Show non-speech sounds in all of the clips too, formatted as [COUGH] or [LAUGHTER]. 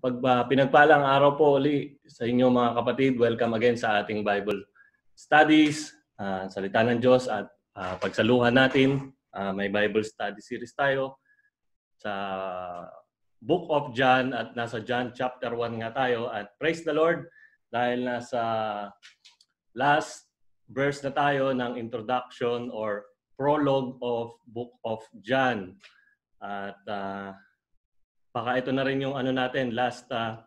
Pag uh, pinagpalang araw po uli sa inyo mga kapatid, welcome again sa ating Bible studies, uh, salita ng Diyos at uh, pagsaluhan natin. Uh, may Bible study series tayo sa Book of John at nasa John chapter 1 nga tayo at praise the Lord dahil nasa last verse na tayo ng introduction or prologue of Book of John. At uh, baka ito na rin yung ano natin, last uh,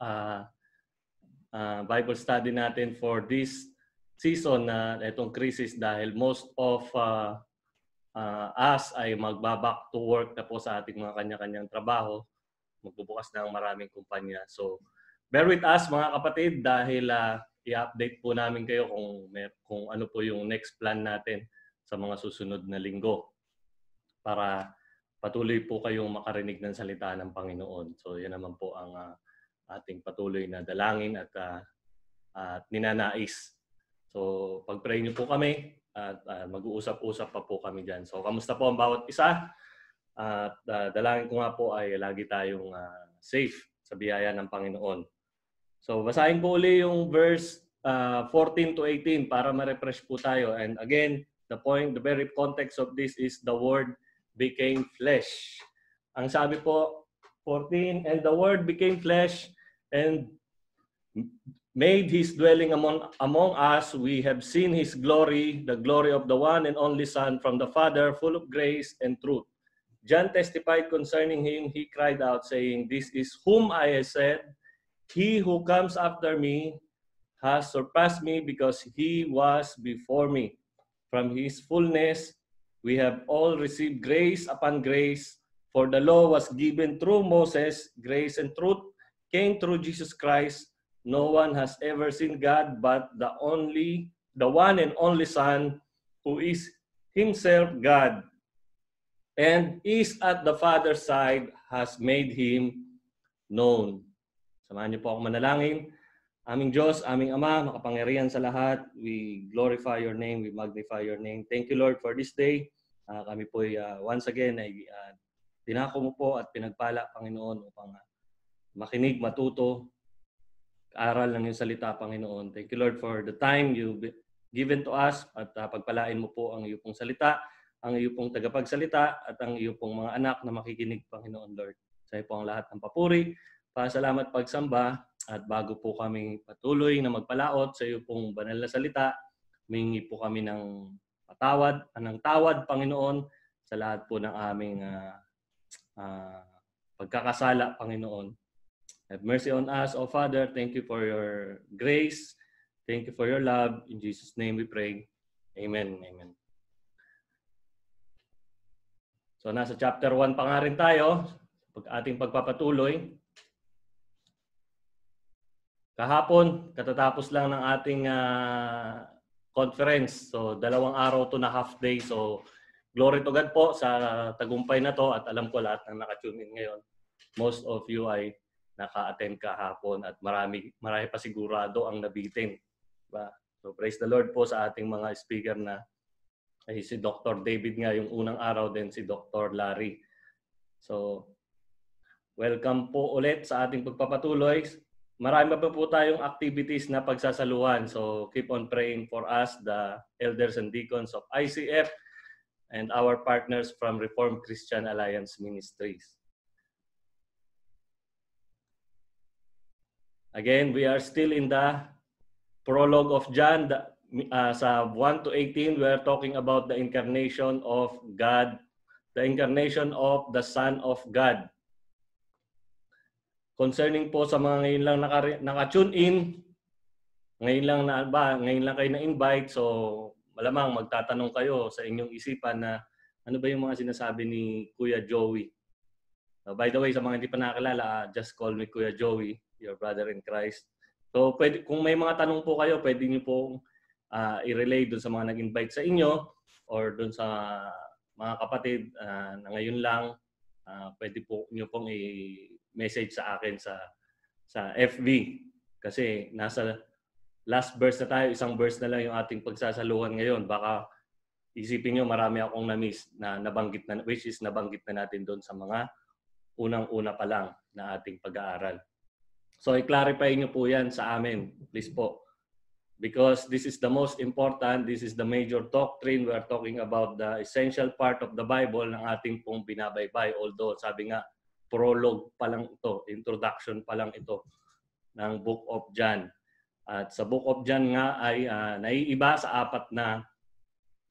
uh, uh, Bible study natin for this season na uh, itong crisis dahil most of uh, uh, us ay magbaback to work na po sa ating mga kanya-kanyang trabaho. Magbubukas na ang maraming kumpanya. So, bear with us mga kapatid dahil uh, i-update po namin kayo kung, may, kung ano po yung next plan natin sa mga susunod na linggo para patuloy po kayong makarinig ng salita ng Panginoon. So yan naman po ang uh, ating patuloy na dalangin at uh, at ninanais. So pag-pray niyo po kami at uh, mag-uusap-usap pa po kami diyan. So kamusta po ang bawat isa? At uh, dalangin ko nga po ay lagi tayong uh, safe sa biyaya ng Panginoon. So basahin po uli yung verse uh, 14 to 18 para ma-refresh po tayo. And again, the point, the very context of this is the word became flesh. Ang sabi po, 14, and the Word became flesh and made His dwelling among, among us. We have seen His glory, the glory of the one and only Son from the Father, full of grace and truth. John testified concerning him, he cried out, saying, This is whom I said, He who comes after me has surpassed me because he was before me. From his fullness we have all received grace upon grace. For the law was given through Moses, grace and truth came through Jesus Christ. No one has ever seen God but the only, the one and only Son, who is himself God, and is at the Father's side, has made him known. Samahan niyo po ako manalangin. Aming Diyos, aming Ama, makapangyarihan sa lahat, we glorify your name, we magnify your name. Thank you, Lord, for this day. Uh, kami po ay uh, once again ay uh, tinako mo po at pinagpala, Panginoon, upang uh, makinig, matuto, aral ng iyong salita, Panginoon. Thank you, Lord, for the time you given to us at uh, pagpalain mo po ang iyong salita, ang iyong pong tagapagsalita at ang iyong pong mga anak na makikinig, Panginoon, Lord. Sa iyo po ang lahat ng papuri. Pasalamat pagsamba at bago po kami patuloy na magpalaot sa iyo pong banal na salita, humingi po kami ng patawad, ng tawad, Panginoon, sa lahat po ng aming uh, uh, pagkakasala, Panginoon. Have mercy on us, O Father. Thank you for your grace. Thank you for your love. In Jesus' name we pray. Amen. Amen. So nasa chapter 1 pa nga rin tayo. Pag ating pagpapatuloy. Kahapon, katatapos lang ng ating uh, conference. So dalawang araw to na half day. So glory to God po sa tagumpay na to at alam ko lahat ng naka-tune in ngayon. Most of you ay naka-attend kahapon at marami marami pa sigurado ang nabitin. Diba? So praise the Lord po sa ating mga speaker na ay si Dr. David nga yung unang araw din si Dr. Larry. So welcome po ulit sa ating pagpapatuloy marami pa po tayong activities na pagsasaluhan. So keep on praying for us, the elders and deacons of ICF and our partners from Reformed Christian Alliance Ministries. Again, we are still in the prologue of John. The, uh, sa 1 to 18, we are talking about the incarnation of God, the incarnation of the Son of God. Concerning po sa mga ngayon lang naka, naka-tune in, ngayon lang na ba, ngayon lang kayo na-invite, so malamang magtatanong kayo sa inyong isipan na ano ba yung mga sinasabi ni Kuya Joey. Uh, by the way, sa mga hindi pa nakakilala, uh, just call me Kuya Joey, your brother in Christ. So pwede, kung may mga tanong po kayo, pwede niyo pong uh, i-relay doon sa mga nag-invite sa inyo or doon sa mga kapatid uh, na ngayon lang, uh, pwede po niyo pong i- message sa akin sa sa FB kasi nasa last verse na tayo, isang verse na lang yung ating pagsasaluhan ngayon. Baka isipin nyo marami akong na-miss na nabanggit na which is nabanggit na natin doon sa mga unang-una pa lang na ating pag-aaral. So i-clarify nyo po yan sa amin, please po. Because this is the most important, this is the major doctrine. We are talking about the essential part of the Bible ng ating pong binabaybay. Although sabi nga, prologue pa lang ito, introduction pa lang ito ng Book of John. At sa Book of John nga ay uh, naiiba sa apat na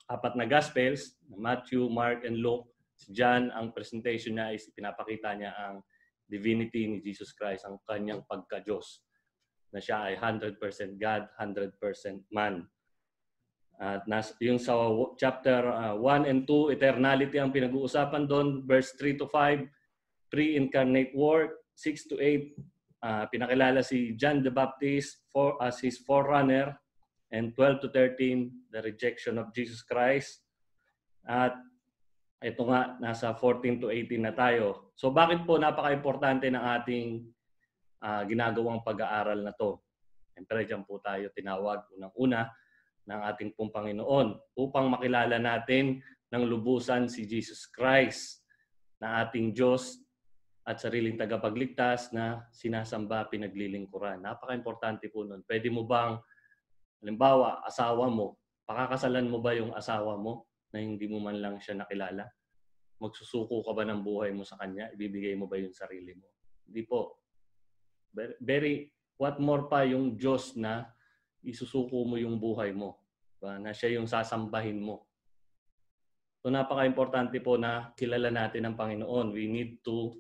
apat na Gospels, Matthew, Mark, and Luke. Si John, ang presentation niya is pinapakita niya ang divinity ni Jesus Christ, ang kanyang pagka-Diyos na siya ay 100% God, 100% man. At nas, yung sa chapter uh, 1 and 2, eternality ang pinag-uusapan doon. Verse 3 to 5, pre-incarnate work. 6 to 8, uh, pinakilala si John the Baptist for, as his forerunner. And 12 to 13, the rejection of Jesus Christ. At ito nga, nasa 14 to 18 na tayo. So bakit po napaka-importante ng ating uh, ginagawang pag-aaral na to. Siyempre, dyan po tayo tinawag unang-una ng ating pong Panginoon upang makilala natin ng lubusan si Jesus Christ na ating Diyos at sariling tagapagligtas na sinasamba pinaglilingkuran. Napaka-importante po nun. Pwede mo bang, halimbawa, asawa mo, pakakasalan mo ba yung asawa mo na hindi mo man lang siya nakilala? Magsusuko ka ba ng buhay mo sa kanya? Ibibigay mo ba yung sarili mo? Hindi po. Very, what more pa yung Diyos na isusuko mo yung buhay mo. Diba? Na siya yung sasambahin mo. So napaka-importante po na kilala natin ang Panginoon. We need to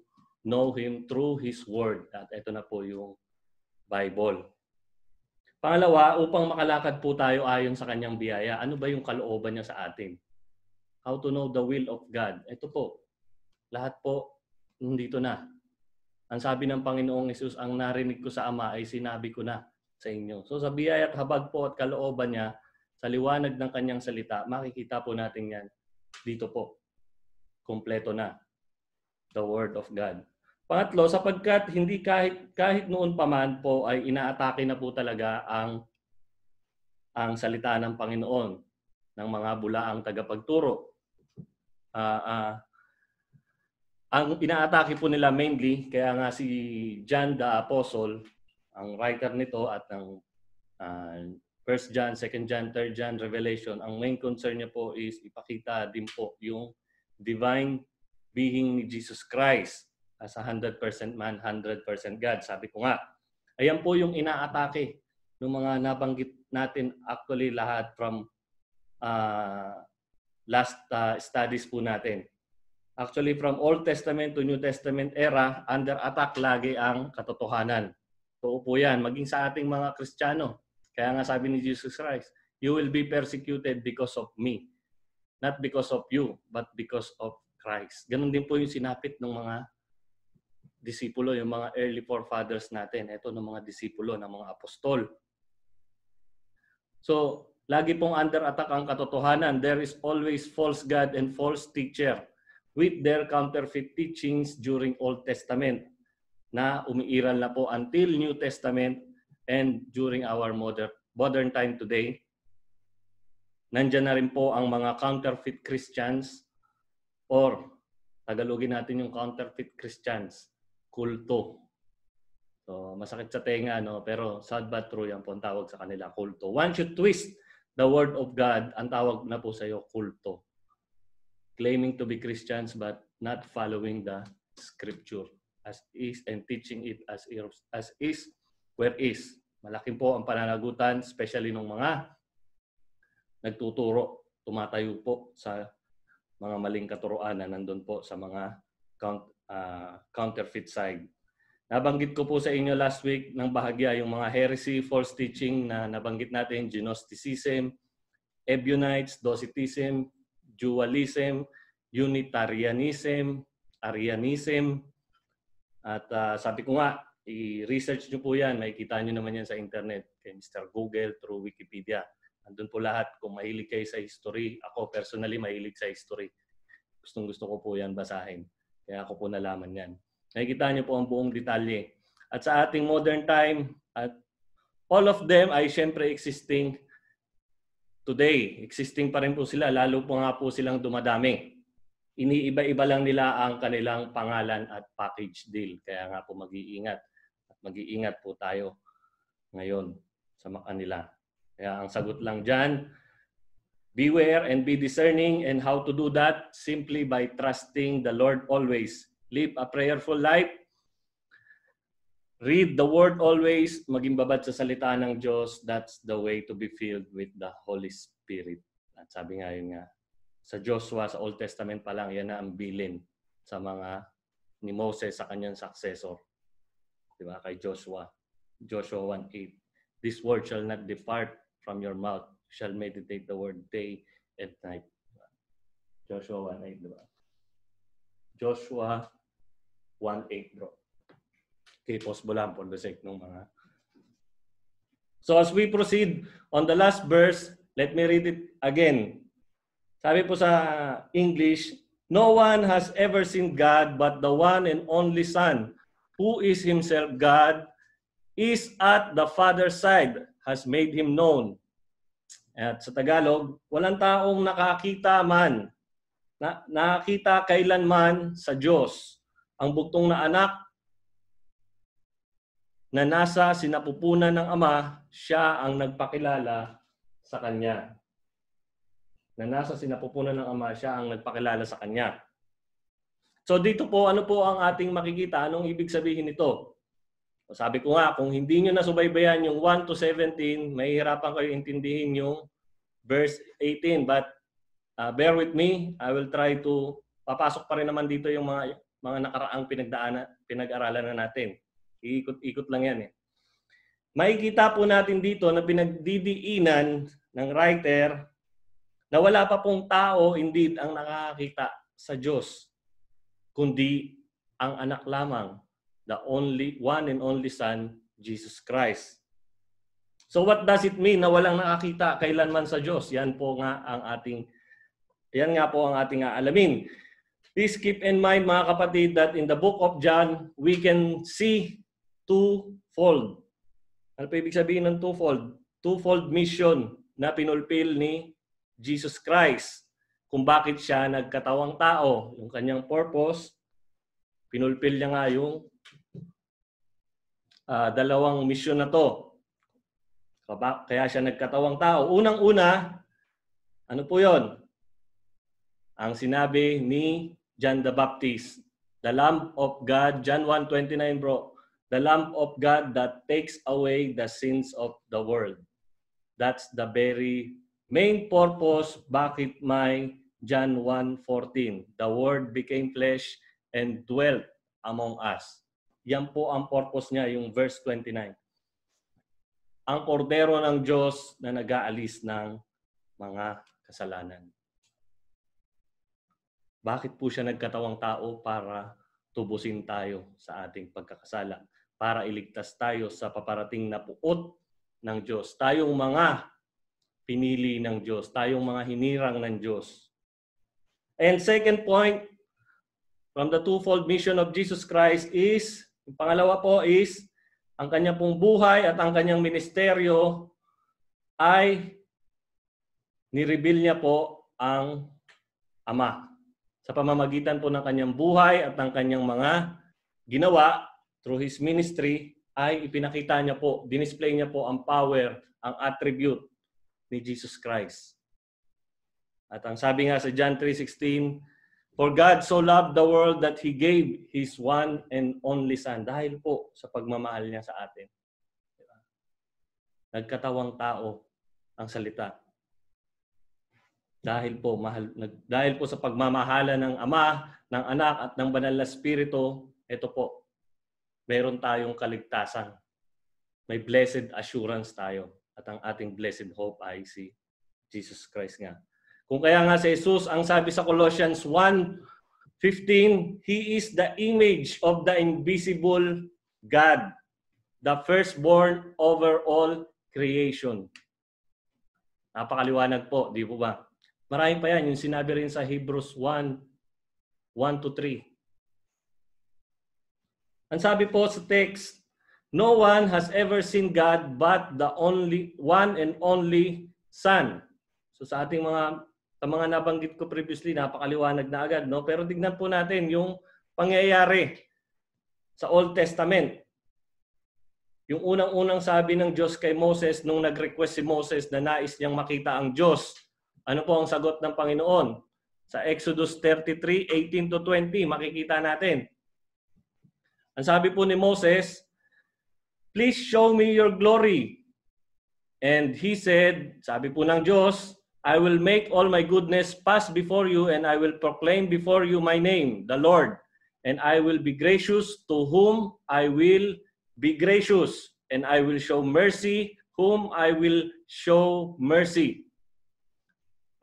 know Him through His Word. At ito na po yung Bible. Pangalawa, upang makalakad po tayo ayon sa kanyang biyaya, ano ba yung kalooban niya sa atin? How to know the will of God? Ito po, lahat po nandito na. Ang sabi ng Panginoong Yesus, ang narinig ko sa Ama ay sinabi ko na sa inyo. So sa biyaya at habag po at kalooban niya, sa liwanag ng kanyang salita, makikita po natin yan dito po. Kompleto na. The Word of God. Pangatlo, sapagkat hindi kahit kahit noon pa man po ay inaatake na po talaga ang ang salita ng Panginoon ng mga bulaang tagapagturo. Uh, uh, ang inaatake po nila mainly, kaya nga si John the Apostle, ang writer nito at ng uh, 1 John, 2 John, 3 John, Revelation, ang main concern niya po is ipakita din po yung divine being ni Jesus Christ as a 100% man, 100% God. Sabi ko nga, ayan po yung inaatake ng mga nabanggit natin actually lahat from uh, last uh, studies po natin. Actually, from Old Testament to New Testament era, under attack lagi ang katotohanan. Totoo po yan, maging sa ating mga Kristiyano. Kaya nga sabi ni Jesus Christ, you will be persecuted because of me. Not because of you, but because of Christ. Ganon din po yung sinapit ng mga disipulo, yung mga early forefathers natin. Ito ng mga disipulo, ng mga apostol. So, lagi pong under attack ang katotohanan. There is always false God and false teacher with their counterfeit teachings during Old Testament na umiiral na po until New Testament and during our modern, modern time today. Nandiyan na rin po ang mga counterfeit Christians or Tagalogin natin yung counterfeit Christians, kulto. So, masakit sa tenga, no? pero sad but true yan po ang tawag sa kanila, kulto. Once you twist the word of God, ang tawag na po sa iyo, kulto claiming to be Christians but not following the scripture as is and teaching it as is, as is where is. Malaking po ang pananagutan, especially ng mga nagtuturo, tumatayo po sa mga maling katuroan na nandun po sa mga count, uh, counterfeit side. Nabanggit ko po sa inyo last week ng bahagya yung mga heresy, false teaching na nabanggit natin, Gnosticism, Ebionites, Docetism, dualism, Unitarianism, Arianism. At uh, sabi ko nga, i-research nyo po yan. Makikita nyo naman yan sa internet kay Mr. Google through Wikipedia. Andun po lahat. Kung mahilig kayo sa history, ako personally mahilig sa history. Gustong gusto ko po yan basahin. Kaya ako po nalaman yan. Nakikita nyo po ang buong detalye. At sa ating modern time, at all of them ay syempre existing today. Existing pa rin po sila, lalo po nga po silang dumadami. iniiba-iba lang nila ang kanilang pangalan at package deal. Kaya nga po mag-iingat. At mag-iingat po tayo ngayon sa kanila. Kaya ang sagot lang dyan, beware and be discerning and how to do that simply by trusting the Lord always. Live a prayerful life. Read the Word always. Maging babad sa salita ng Diyos. That's the way to be filled with the Holy Spirit. At sabi nga yun nga, sa Joshua, sa Old Testament pa lang, yan na ang bilin sa mga ni Moses sa kanyang successor. Di ba? Kay Joshua. Joshua 1.8 This word shall not depart from your mouth. Shall meditate the word day and night. Joshua 1.8, di ba? Joshua 1.8, bro. Okay, pause mo lang for the sake ng mga... So as we proceed on the last verse, let me read it again. Sabi po sa English, No one has ever seen God but the one and only Son, who is himself God, is at the Father's side, has made him known. At sa Tagalog, walang taong nakakita man, na, nakakita kailanman sa Diyos. Ang buktong na anak na nasa sinapupunan ng Ama, siya ang nagpakilala sa Kanya na nasa sinapupunan ng Ama, siya ang nagpakilala sa Kanya. So dito po, ano po ang ating makikita? Anong ibig sabihin nito? So sabi ko nga, kung hindi nyo nasubaybayan yung 1 to 17, mahihirapan kayo intindihin yung verse 18. But uh, bear with me, I will try to, papasok pa rin naman dito yung mga, mga nakaraang pinagdaanan, pinag-aralan na natin. Iikot-ikot lang yan eh. Makikita po natin dito na pinagdidiinan ng writer na wala pa pong tao indeed ang nakakita sa Diyos, kundi ang anak lamang, the only one and only Son, Jesus Christ. So what does it mean na walang nakakita kailanman sa Diyos? Yan po nga ang ating yan nga po ang ating aalamin. Please keep in mind mga kapatid that in the book of John, we can see twofold. Ano pa ibig sabihin ng twofold? Twofold mission na pinulpil ni Jesus Christ. Kung bakit siya nagkatawang tao, yung kanyang purpose, pinulpil niya nga yung uh, dalawang mission na to. Kaya siya nagkatawang tao. Unang-una, ano po yon? Ang sinabi ni John the Baptist, the Lamb of God, John 1.29 bro, the Lamb of God that takes away the sins of the world. That's the very main purpose bakit may John 1.14. The Word became flesh and dwelt among us. Yan po ang purpose niya, yung verse 29. Ang kordero ng Diyos na nag-aalis ng mga kasalanan. Bakit po siya nagkatawang tao para tubusin tayo sa ating pagkakasala? Para iligtas tayo sa paparating na puot ng Diyos. Tayong mga pinili ng Diyos, tayong mga hinirang ng Diyos. And second point, from the twofold mission of Jesus Christ is, yung pangalawa po is, ang kanyang pong buhay at ang kanyang ministeryo ay nireveal niya po ang Ama. Sa pamamagitan po ng kanyang buhay at ng kanyang mga ginawa through His ministry, ay ipinakita niya po, dinisplay niya po ang power, ang attribute ni Jesus Christ. At ang sabi nga sa John 3.16, For God so loved the world that He gave His one and only Son. Dahil po sa pagmamahal niya sa atin. Nagkatawang tao ang salita. Dahil po mahal dahil po sa pagmamahala ng Ama, ng Anak at ng Banal na Espiritu, ito po. Meron tayong kaligtasan. May blessed assurance tayo at ang ating blessed hope ay si Jesus Christ nga. Kung kaya nga si Jesus, ang sabi sa Colossians 1:15, He is the image of the invisible God, the firstborn over all creation. Napakaliwanag po, di po ba? Marami pa yan, yung sinabi rin sa Hebrews 1, 1 to 3. Ang sabi po sa text, No one has ever seen God but the only one and only Son. So sa ating mga Sa mga nabanggit ko previously, napakaliwanag na agad. No? Pero tignan po natin yung pangyayari sa Old Testament. Yung unang-unang sabi ng Diyos kay Moses nung nag-request si Moses na nais niyang makita ang Diyos. Ano po ang sagot ng Panginoon? Sa Exodus 33, 18 to 20, makikita natin. Ang sabi po ni Moses, Please show me your glory. And he said, sabi po ng Diyos, I will make all my goodness pass before you and I will proclaim before you my name, the Lord. And I will be gracious to whom I will be gracious. And I will show mercy whom I will show mercy.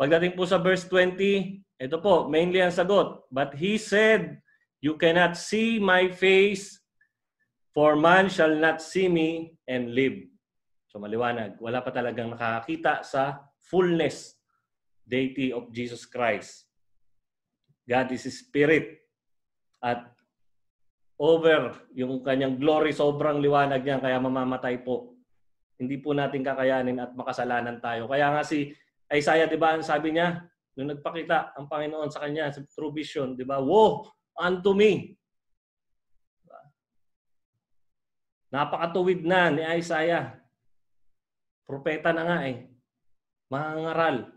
Pagdating po sa verse 20, ito po, mainly ang sagot. But he said, You cannot see my face, for man shall not see me and live. So maliwanag, wala pa talagang nakakita sa fullness deity of Jesus Christ. God is Spirit. At over yung kanyang glory, sobrang liwanag niya, kaya mamamatay po. Hindi po natin kakayanin at makasalanan tayo. Kaya nga si Isaiah, di ba, ang sabi niya, Nung nagpakita ang Panginoon sa kanya sa true vision, di ba? Woe unto me. Diba? Napakatuwid na ni Isaiah. Propeta na nga eh. Mangangaral.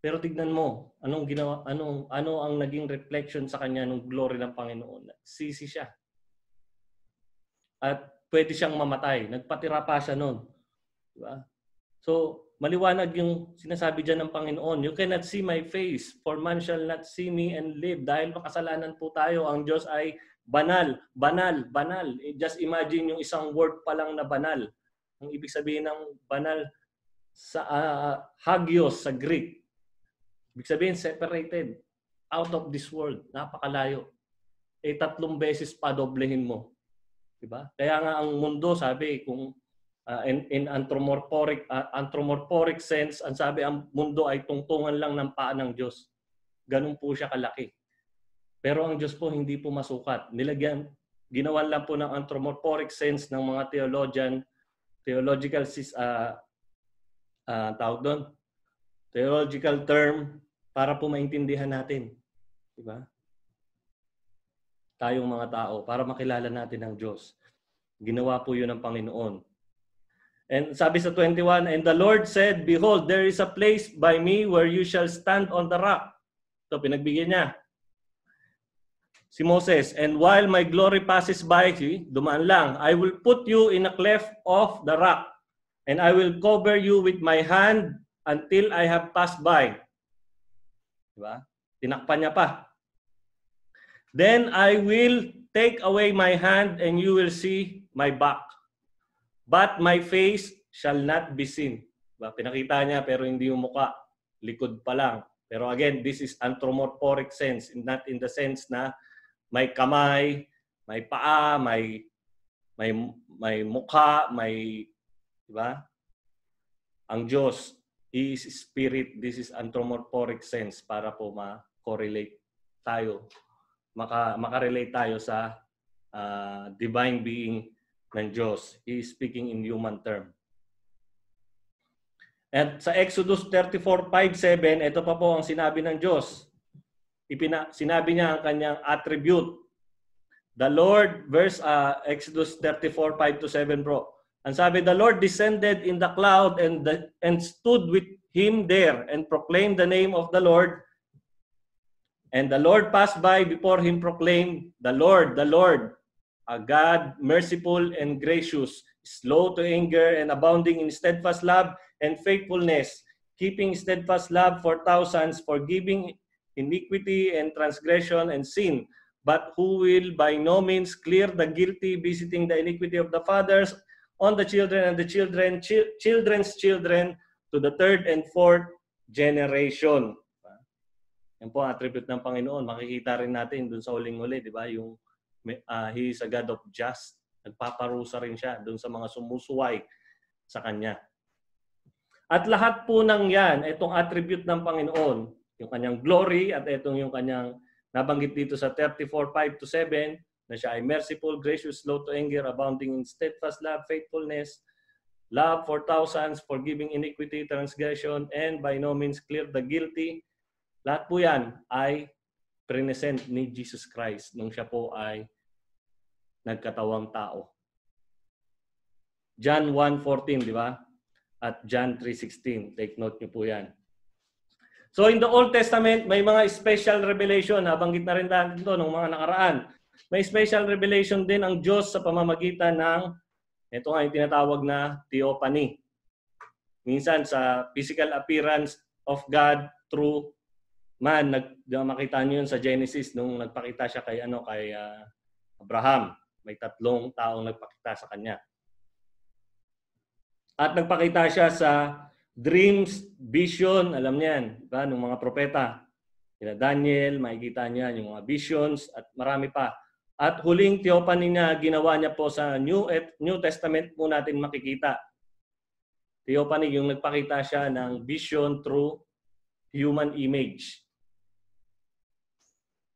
Pero tignan mo, anong ginawa, anong ano ang naging reflection sa kanya ng glory ng Panginoon? Sisi siya. At pwede siyang mamatay. Nagpatira pa siya noon. Diba? So, maliwanag yung sinasabi dyan ng Panginoon. You cannot see my face, for man shall not see me and live. Dahil makasalanan po tayo, ang Diyos ay banal, banal, banal. Eh, just imagine yung isang word pa lang na banal. Ang ibig sabihin ng banal sa uh, hagios sa Greek. Ibig sabihin separated, out of this world, napakalayo. Eh tatlong beses pa doblehin mo. Diba? Kaya nga ang mundo, sabi, kung uh, in, in anthropomorphic, uh, anthropomorphic sense, ang sabi ang mundo ay tungtungan lang ng paa ng Diyos. Ganun po siya kalaki. Pero ang Diyos po hindi po masukat. Nilagyan, ginawan lang po ng anthropomorphic sense ng mga theologian, theological uh, uh, tawag doon, theological term para po maintindihan natin. Diba? Tayong mga tao, para makilala natin ang Diyos. Ginawa po yun ng Panginoon. And sabi sa 21, And the Lord said, Behold, there is a place by me where you shall stand on the rock. So pinagbigyan niya. Si Moses, And while my glory passes by, dumaan lang, I will put you in a cleft of the rock, and I will cover you with my hand until I have passed by. Diba? Tinakpan niya pa. Then I will take away my hand and you will see my back. But my face shall not be seen. Diba? Pinakita niya pero hindi yung mukha. Likod pa lang. Pero again, this is anthropomorphic sense. Not in the sense na may kamay, may paa, may may may mukha, may di ba? Ang Diyos is spirit. This is anthropomorphic sense para po ma-correlate tayo. Maka makarelate tayo sa uh, divine being ng Diyos. He is speaking in human term. At sa Exodus 34:5-7, ito pa po ang sinabi ng Diyos. Ipina, sinabi niya ang kanyang attribute. The Lord, verse uh, Exodus 34:5-7 bro. Ang sabi, the Lord descended in the cloud and, the, and stood with him there and proclaimed the name of the Lord. And the Lord passed by before him proclaimed, the Lord, the Lord, a God merciful and gracious, slow to anger and abounding in steadfast love and faithfulness, keeping steadfast love for thousands, forgiving iniquity and transgression and sin, but who will by no means clear the guilty, visiting the iniquity of the fathers on the children and the children, ch- children's children to the third and fourth generation. Yan po ang attribute ng Panginoon. Makikita rin natin dun sa huling-huli, di ba? Yung uh, he is a God of just. Nagpaparusa rin siya doon sa mga sumusuway sa Kanya. At lahat po ng yan, itong attribute ng Panginoon, yung kanyang glory at itong yung kanyang nabanggit dito sa 34:5 to 7 na siya ay merciful, gracious, slow to anger, abounding in steadfast love, faithfulness, love for thousands, forgiving iniquity, transgression, and by no means clear the guilty, Lahat po yan ay present ni Jesus Christ nung siya po ay nagkatawang tao. John 1.14, di ba? At John 3.16. Take note niyo po yan. So in the Old Testament, may mga special revelation. Nabanggit na rin natin ito nung mga nakaraan. May special revelation din ang Diyos sa pamamagitan ng, ito nga yung tinatawag na theophany. Minsan sa physical appearance of God through man, nag, makita niyo yun sa Genesis nung nagpakita siya kay, ano, kay uh, Abraham. May tatlong taong nagpakita sa kanya. At nagpakita siya sa dreams, vision, alam niyan, diba, ng mga propeta. Kina Daniel, makikita niya yung mga visions at marami pa. At huling theophany niya, ginawa niya po sa New, New Testament po natin makikita. Theophany, yung nagpakita siya ng vision through human image.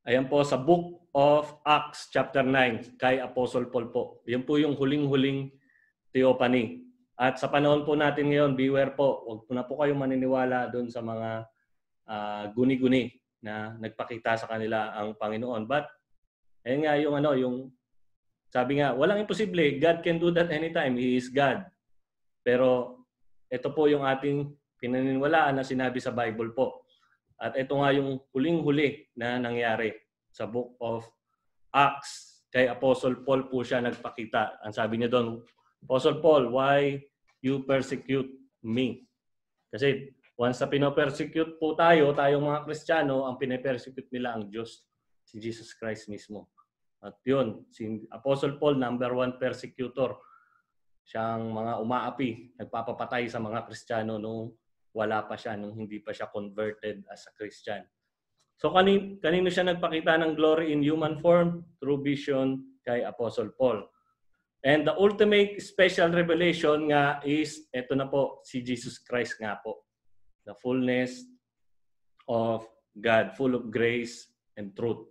Ayan po sa Book of Acts chapter 9 kay Apostle Paul po. Yan po yung huling-huling theophany. At sa panahon po natin ngayon, beware po, huwag po na po kayong maniniwala doon sa mga uh, guni-guni na nagpakita sa kanila ang Panginoon. But, ayun nga yung ano, yung sabi nga, walang imposible. God can do that anytime. He is God. Pero ito po yung ating pinaniniwalaan na sinabi sa Bible po. At ito nga yung huling-huli na nangyari sa book of Acts. Kay Apostle Paul po siya nagpakita. Ang sabi niya doon, Apostle Paul, why you persecute me. Kasi once na pinopersecute po tayo, tayong mga Kristiyano, ang pinapersecute nila ang Diyos, si Jesus Christ mismo. At yun, si Apostle Paul, number one persecutor. Siyang mga umaapi, nagpapapatay sa mga Kristiyano nung wala pa siya, nung hindi pa siya converted as a Christian. So kanino, kanino siya nagpakita ng glory in human form? Through vision kay Apostle Paul. And the ultimate special revelation nga is, ito na po, si Jesus Christ nga po. The fullness of God, full of grace and truth.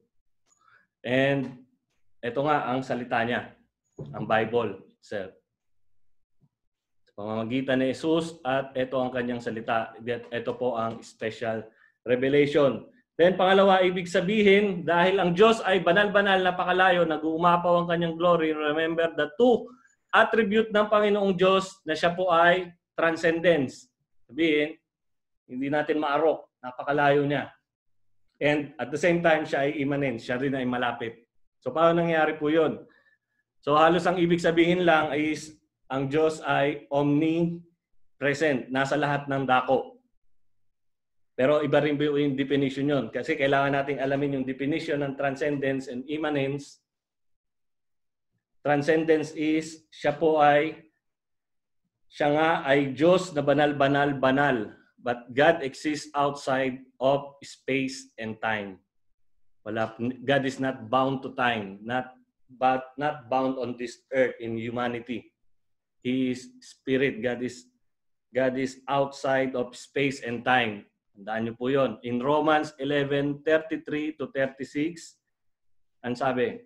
And ito nga ang salita niya, ang Bible itself. Sa pamamagitan ni Jesus at ito ang kanyang salita. Ito po ang special revelation. Then pangalawa, ibig sabihin, dahil ang Diyos ay banal-banal, napakalayo, nag-uumapaw ang kanyang glory, remember the two attribute ng Panginoong Diyos na siya po ay transcendence. Sabihin, hindi natin maarok, napakalayo niya. And at the same time, siya ay immanent, siya rin ay malapit. So paano nangyari po yun? So halos ang ibig sabihin lang is ang Diyos ay omnipresent, nasa lahat ng dako. Pero iba rin po yung definition yun. Kasi kailangan nating alamin yung definition ng transcendence and immanence. Transcendence is, siya po ay, siya nga ay Diyos na banal-banal-banal. But God exists outside of space and time. Wala, God is not bound to time, not but not bound on this earth in humanity. He is spirit. God is God is outside of space and time. Tandaan niyo po yon. In Romans 11:33 to 36, ang sabi,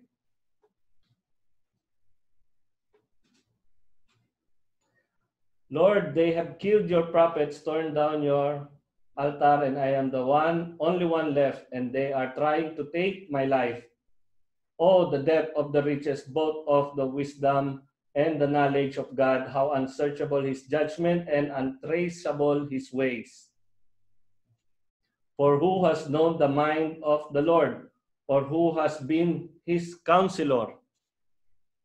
Lord, they have killed your prophets, torn down your altar, and I am the one, only one left, and they are trying to take my life. Oh, the depth of the riches, both of the wisdom and the knowledge of God, how unsearchable his judgment and untraceable his ways. For who has known the mind of the Lord? Or who has been his counselor?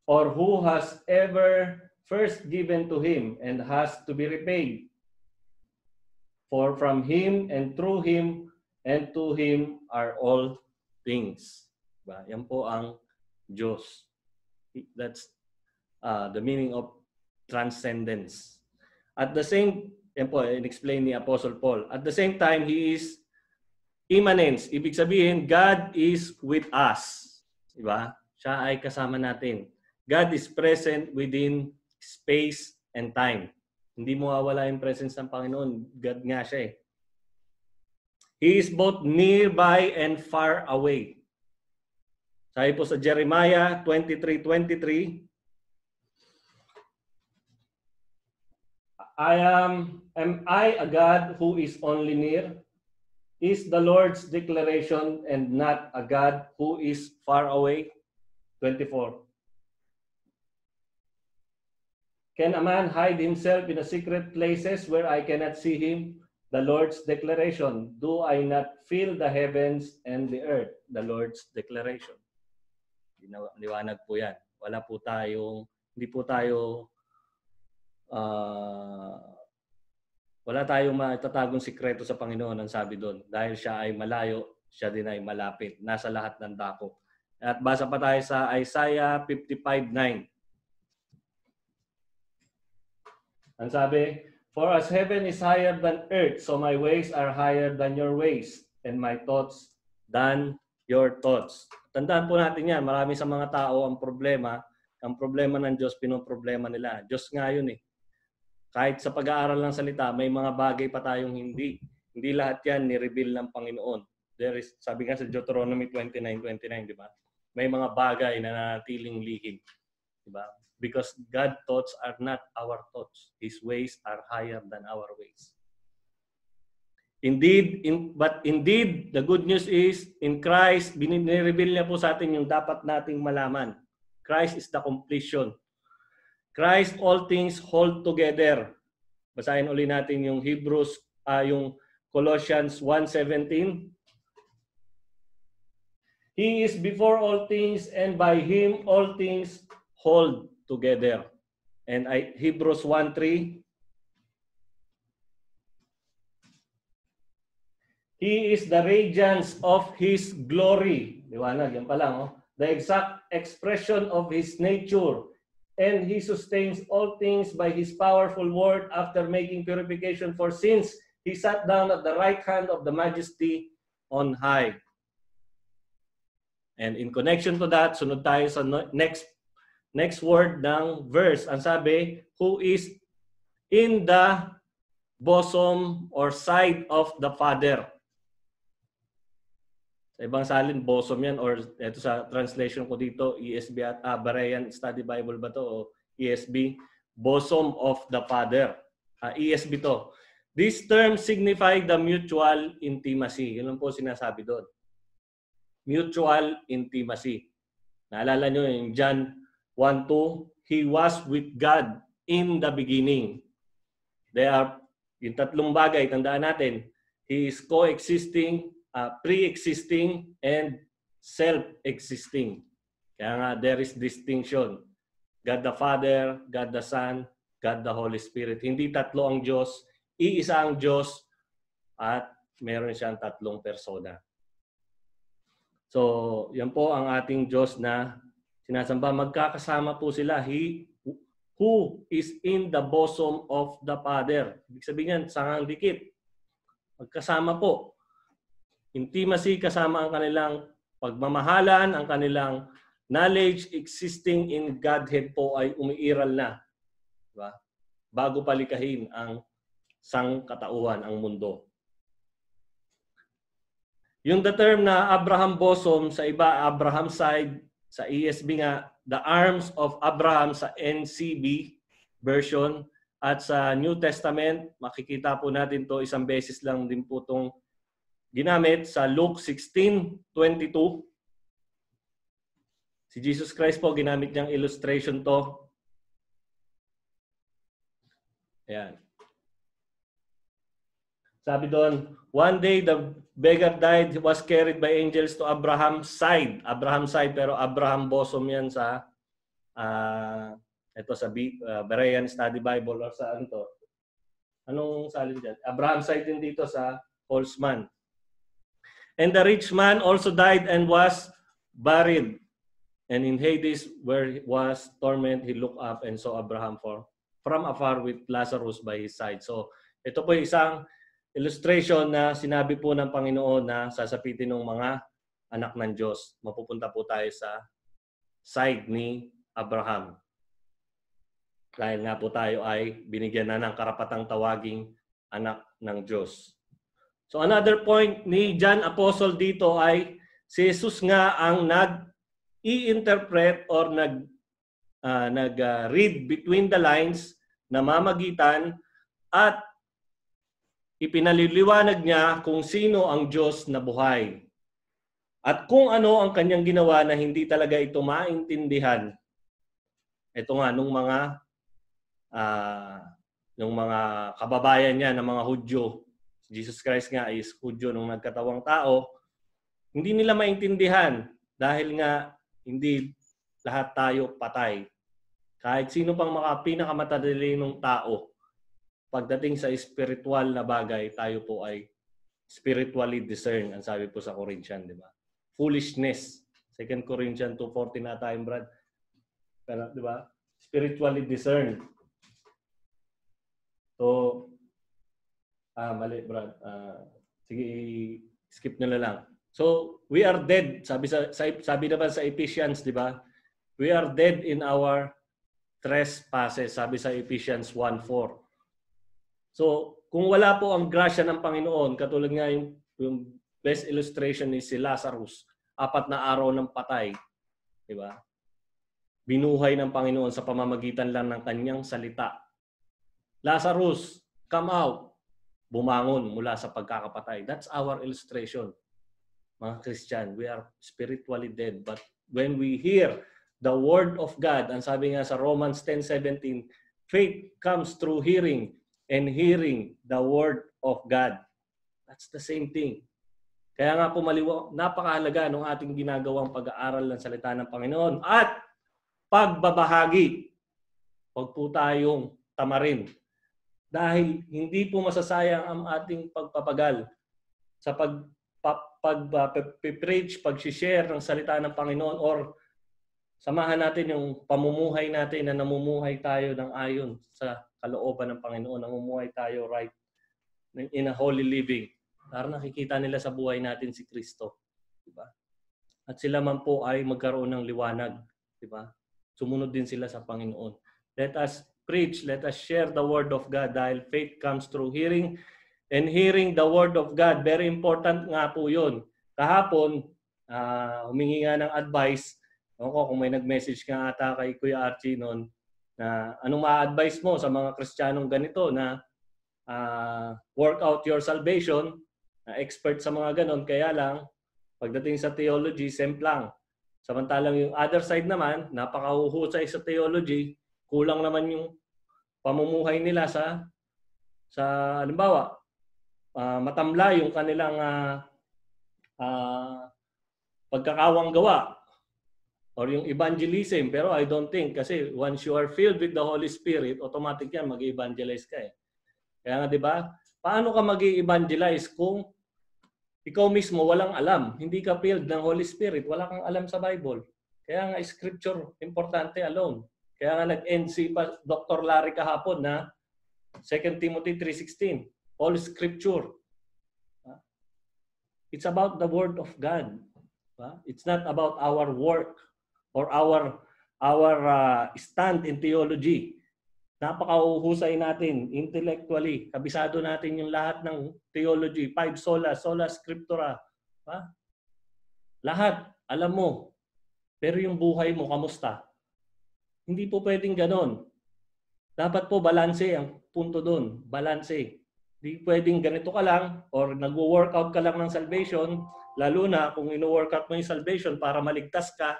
Or who has ever first given to him and has to be repaid? For from him and through him and to him are all things. Diba? Yan po ang Diyos. That's uh, the meaning of transcendence. At the same, yan po, in-explain ni Apostle Paul. At the same time, he is immanence. Ibig sabihin, God is with us. Diba? Siya ay kasama natin. God is present within space and time. Hindi mo mawawala yung presence ng Panginoon. God nga siya eh. He is both nearby and far away. Sabi po sa Jeremiah 23:23, I am am I a God who is only near is the Lord's declaration and not a God who is far away? 24. Can a man hide himself in a secret places where I cannot see him? The Lord's declaration. Do I not feel the heavens and the earth? The Lord's declaration. Liwanag po yan. Wala po tayong, hindi po tayo, uh, wala tayong maitatagong sikreto sa Panginoon ang sabi doon. Dahil siya ay malayo, siya din ay malapit. Nasa lahat ng dako. At basa pa tayo sa Isaiah 55.9. Ang sabi, For as heaven is higher than earth, so my ways are higher than your ways, and my thoughts than your thoughts. Tandaan po natin yan, marami sa mga tao ang problema, ang problema ng Diyos, pinoproblema nila. Diyos nga yun eh. Kahit sa pag-aaral ng salita, may mga bagay pa tayong hindi. Hindi lahat yan ni-reveal ng Panginoon. There is, sabi nga sa Deuteronomy 29:29, di ba? May mga bagay na nanatiling lihim. Di ba? Because God's thoughts are not our thoughts. His ways are higher than our ways. Indeed, in, but indeed, the good news is, in Christ, binireveal niya po sa atin yung dapat nating malaman. Christ is the completion. Christ, all things hold together. Basahin uli natin yung Hebrews, uh, yung Colossians 1.17. He is before all things, and by Him all things hold together. And I, Hebrews 1.3, He is the radiance of His glory. Liwanag, yan pa lang. Oh. The exact expression of His nature. And He sustains all things by His powerful word after making purification for sins. He sat down at the right hand of the majesty on high. And in connection to that, sunod tayo sa next next word ng verse. Ang sabi, who is in the bosom or side of the Father. Sa ibang salin, bosom yan or ito sa translation ko dito, ESB at ah, Berean Study Bible ba to o ESB? Bosom of the Father. Ah, ESB to. This term signify the mutual intimacy. Yun lang po sinasabi doon. Mutual intimacy. Naalala nyo yung John 1, 2, He was with God in the beginning. They are, yung tatlong bagay, tandaan natin, He is coexisting, uh, pre-existing, and self-existing. Kaya nga, there is distinction. God the Father, God the Son, God the Holy Spirit. Hindi tatlo ang Diyos, iisa ang Diyos, at meron siyang tatlong persona. So, yan po ang ating Diyos na sinasamba, magkakasama po sila. He who is in the bosom of the Father. Ibig sabihin yan, sangang dikit. Magkasama po. Intimacy kasama ang kanilang pagmamahalan, ang kanilang knowledge existing in Godhead po ay umiiral na. Diba? Bago palikahin ang sangkatauhan, ang mundo. Yung the term na Abraham bosom, sa iba Abraham side, sa ESB nga, The Arms of Abraham sa NCB version. At sa New Testament, makikita po natin to isang beses lang din po itong ginamit sa Luke 16:22. Si Jesus Christ po, ginamit niyang illustration to. Ayan. Sabi doon, one day the beggar died, he was carried by angels to Abraham's side. Abraham's side, pero Abraham bosom yan sa, uh, ito sa B, uh, Berean Study Bible or sa ano to? Anong salin dyan? Abraham side din dito sa Holzman. And the rich man also died and was buried. And in Hades, where he was torment, he looked up and saw Abraham for, from afar with Lazarus by his side. So, ito po isang illustration na sinabi po ng Panginoon na sasapitin ng mga anak ng Diyos. Mapupunta po tayo sa side ni Abraham. Dahil nga po tayo ay binigyan na ng karapatang tawaging anak ng Diyos. So another point ni John Apostle dito ay si Jesus nga ang nag-i-interpret or nag uh, nag-read uh, between the lines na mamagitan at ipinaliliwanag niya kung sino ang Diyos na buhay. At kung ano ang kanyang ginawa na hindi talaga ito maintindihan. Ito nga, nung mga uh, nung mga kababayan niya ng mga Hudyo, Jesus Christ nga is Hudyo nung nagkatawang tao, hindi nila maintindihan dahil nga hindi lahat tayo patay. Kahit sino pang mga pinakamatalinong tao, pagdating sa spiritual na bagay, tayo po ay spiritually discern, ang sabi po sa Corinthian, di ba? Foolishness. 2 Corinthians 2.14 na tayo, Brad. Pero, di ba? Spiritually discern. So, ah, mali, Brad. Ah, sige, skip na lang. So, we are dead. Sabi sa sabi naman sa Ephesians, di ba? We are dead in our trespasses, sabi sa Ephesians 1:4. So, kung wala po ang grasya ng Panginoon, katulad nga yung, yung best illustration ni si Lazarus, apat na araw ng patay, di ba? Binuhay ng Panginoon sa pamamagitan lang ng kanyang salita. Lazarus, come out. Bumangon mula sa pagkakapatay. That's our illustration mga Christian, we are spiritually dead. But when we hear the word of God, ang sabi nga sa Romans 10:17, faith comes through hearing and hearing the word of God. That's the same thing. Kaya nga po maliwa, napakahalaga ng ating ginagawang pag-aaral ng salita ng Panginoon at pagbabahagi. Huwag po tayong tamarin. Dahil hindi po masasayang ang ating pagpapagal sa pag pag preach, pag-share ng salita ng Panginoon or samahan natin yung pamumuhay natin na namumuhay tayo ng ayon sa kalooban ng Panginoon, namumuhay tayo right in a holy living. Para nakikita nila sa buhay natin si Kristo. Diba? At sila man po ay magkaroon ng liwanag. Diba? Sumunod din sila sa Panginoon. Let us preach, let us share the word of God dahil faith comes through hearing and hearing the word of God. Very important nga po yun. Kahapon, uh, humingi nga ng advice. Ako, kung may nag-message ka ata kay Kuya Archie noon, na anong ma-advise mo sa mga Kristiyanong ganito na uh, work out your salvation, na expert sa mga ganon, kaya lang, pagdating sa theology, semplang. Samantalang yung other side naman, napakahuhusay sa theology, kulang naman yung pamumuhay nila sa sa halimbawa, uh, matamla yung kanilang uh, uh, pagkakawang gawa or yung evangelism. Pero I don't think kasi once you are filled with the Holy Spirit, automatic yan mag-evangelize ka eh. Kaya nga 'di ba? Paano ka mag-evangelize kung ikaw mismo walang alam, hindi ka filled ng Holy Spirit, wala kang alam sa Bible. Kaya nga scripture importante alone. Kaya nga nag-end si Dr. Larry kahapon na 2 Timothy 3.16 all scripture. It's about the word of God. It's not about our work or our our uh, stand in theology. Napakauhusay natin intellectually. Kabisado natin yung lahat ng theology, five sola, sola scriptura. Ha? Lahat, alam mo. Pero yung buhay mo, kamusta? Hindi po pwedeng ganon. Dapat po balanse ang punto doon. Balanse. Di pwedeng ganito ka lang or nagwo-workout ka lang ng salvation, lalo na kung ino-workout mo yung salvation para maligtas ka,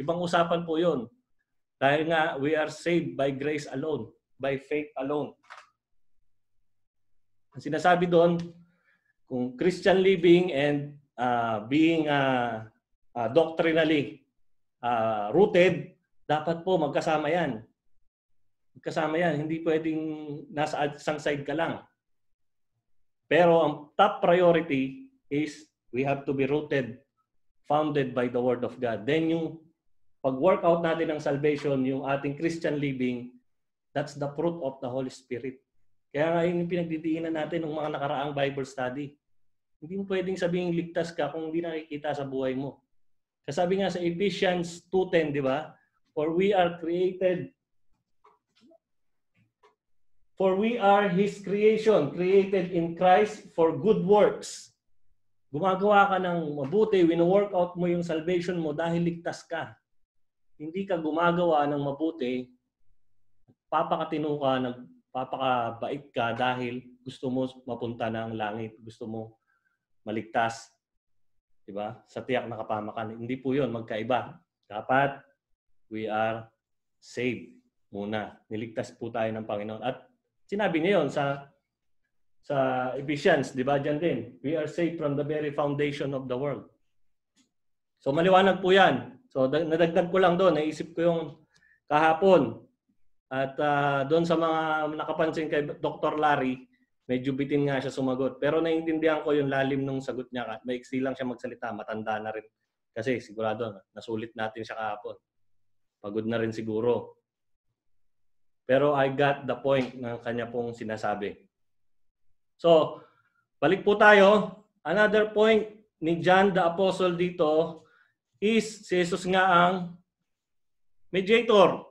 ibang usapan po yun. Dahil nga, we are saved by grace alone, by faith alone. Ang sinasabi doon, kung Christian living and uh, being uh, uh, doctrinally uh, rooted, dapat po magkasama yan. Magkasama yan. Hindi pwedeng nasa isang side ka lang. Pero ang top priority is we have to be rooted, founded by the Word of God. Then yung pag-workout natin ng salvation, yung ating Christian living, that's the fruit of the Holy Spirit. Kaya nga yung pinagdidiinan natin ng mga nakaraang Bible study. Hindi mo pwedeng sabihin ligtas ka kung hindi nakikita sa buhay mo. Kasabi nga sa Ephesians 2.10, di ba? For we are created For we are His creation, created in Christ for good works. Gumagawa ka ng mabuti, wino-work out mo yung salvation mo dahil ligtas ka. Hindi ka gumagawa ng mabuti, papakatino ka, papakabait ka dahil gusto mo mapunta ng langit, gusto mo maligtas. 'Di ba? Sa tiyak na kapamakan. Hindi po 'yon magkaiba. Dapat we are saved muna. Niligtas po tayo ng Panginoon. At sinabi niya 'yon sa sa Ephesians, 'di ba? Diyan din. We are saved from the very foundation of the world. So maliwanag po 'yan. So nadagdag ko lang doon, naisip ko yung kahapon at uh, doon sa mga nakapansin kay Dr. Larry, medyo bitin nga siya sumagot. Pero naiintindihan ko yung lalim nung sagot niya. Maiksi lang siya magsalita, matanda na rin. Kasi sigurado, nasulit natin siya kahapon. Pagod na rin siguro. Pero I got the point ng kanya pong sinasabi. So, balik po tayo. Another point ni John the Apostle dito is si Jesus nga ang mediator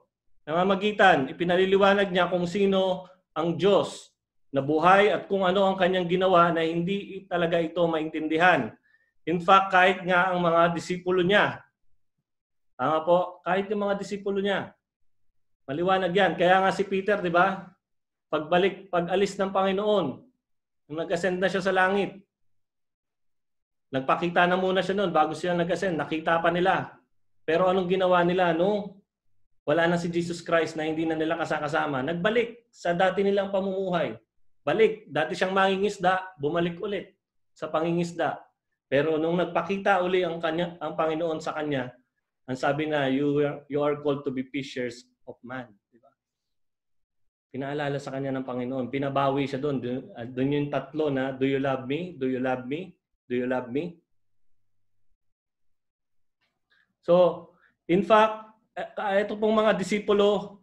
namamagitan, ipinaliliwanag niya kung sino ang Diyos na buhay at kung ano ang kanyang ginawa na hindi talaga ito maintindihan. In fact, kahit nga ang mga disipulo niya, tama po, kahit yung mga disipulo niya, maliwanag yan. Kaya nga si Peter, di ba? Pagbalik, pag-alis ng Panginoon, nung nag-ascend na siya sa langit, nagpakita na muna siya noon bago siya nag-ascend, nakita pa nila. Pero anong ginawa nila? No? wala na si Jesus Christ na hindi na nila kasakasama, nagbalik sa dati nilang pamumuhay. Balik, dati siyang mangingisda, bumalik ulit sa pangingisda. Pero nung nagpakita uli ang kanya ang Panginoon sa kanya, ang sabi na you are, you are called to be fishers of man, di ba? Pinaalala sa kanya ng Panginoon, pinabawi siya doon. Doon yung tatlo na do you love me? Do you love me? Do you love me? So, in fact, uh, ito pong mga disipulo,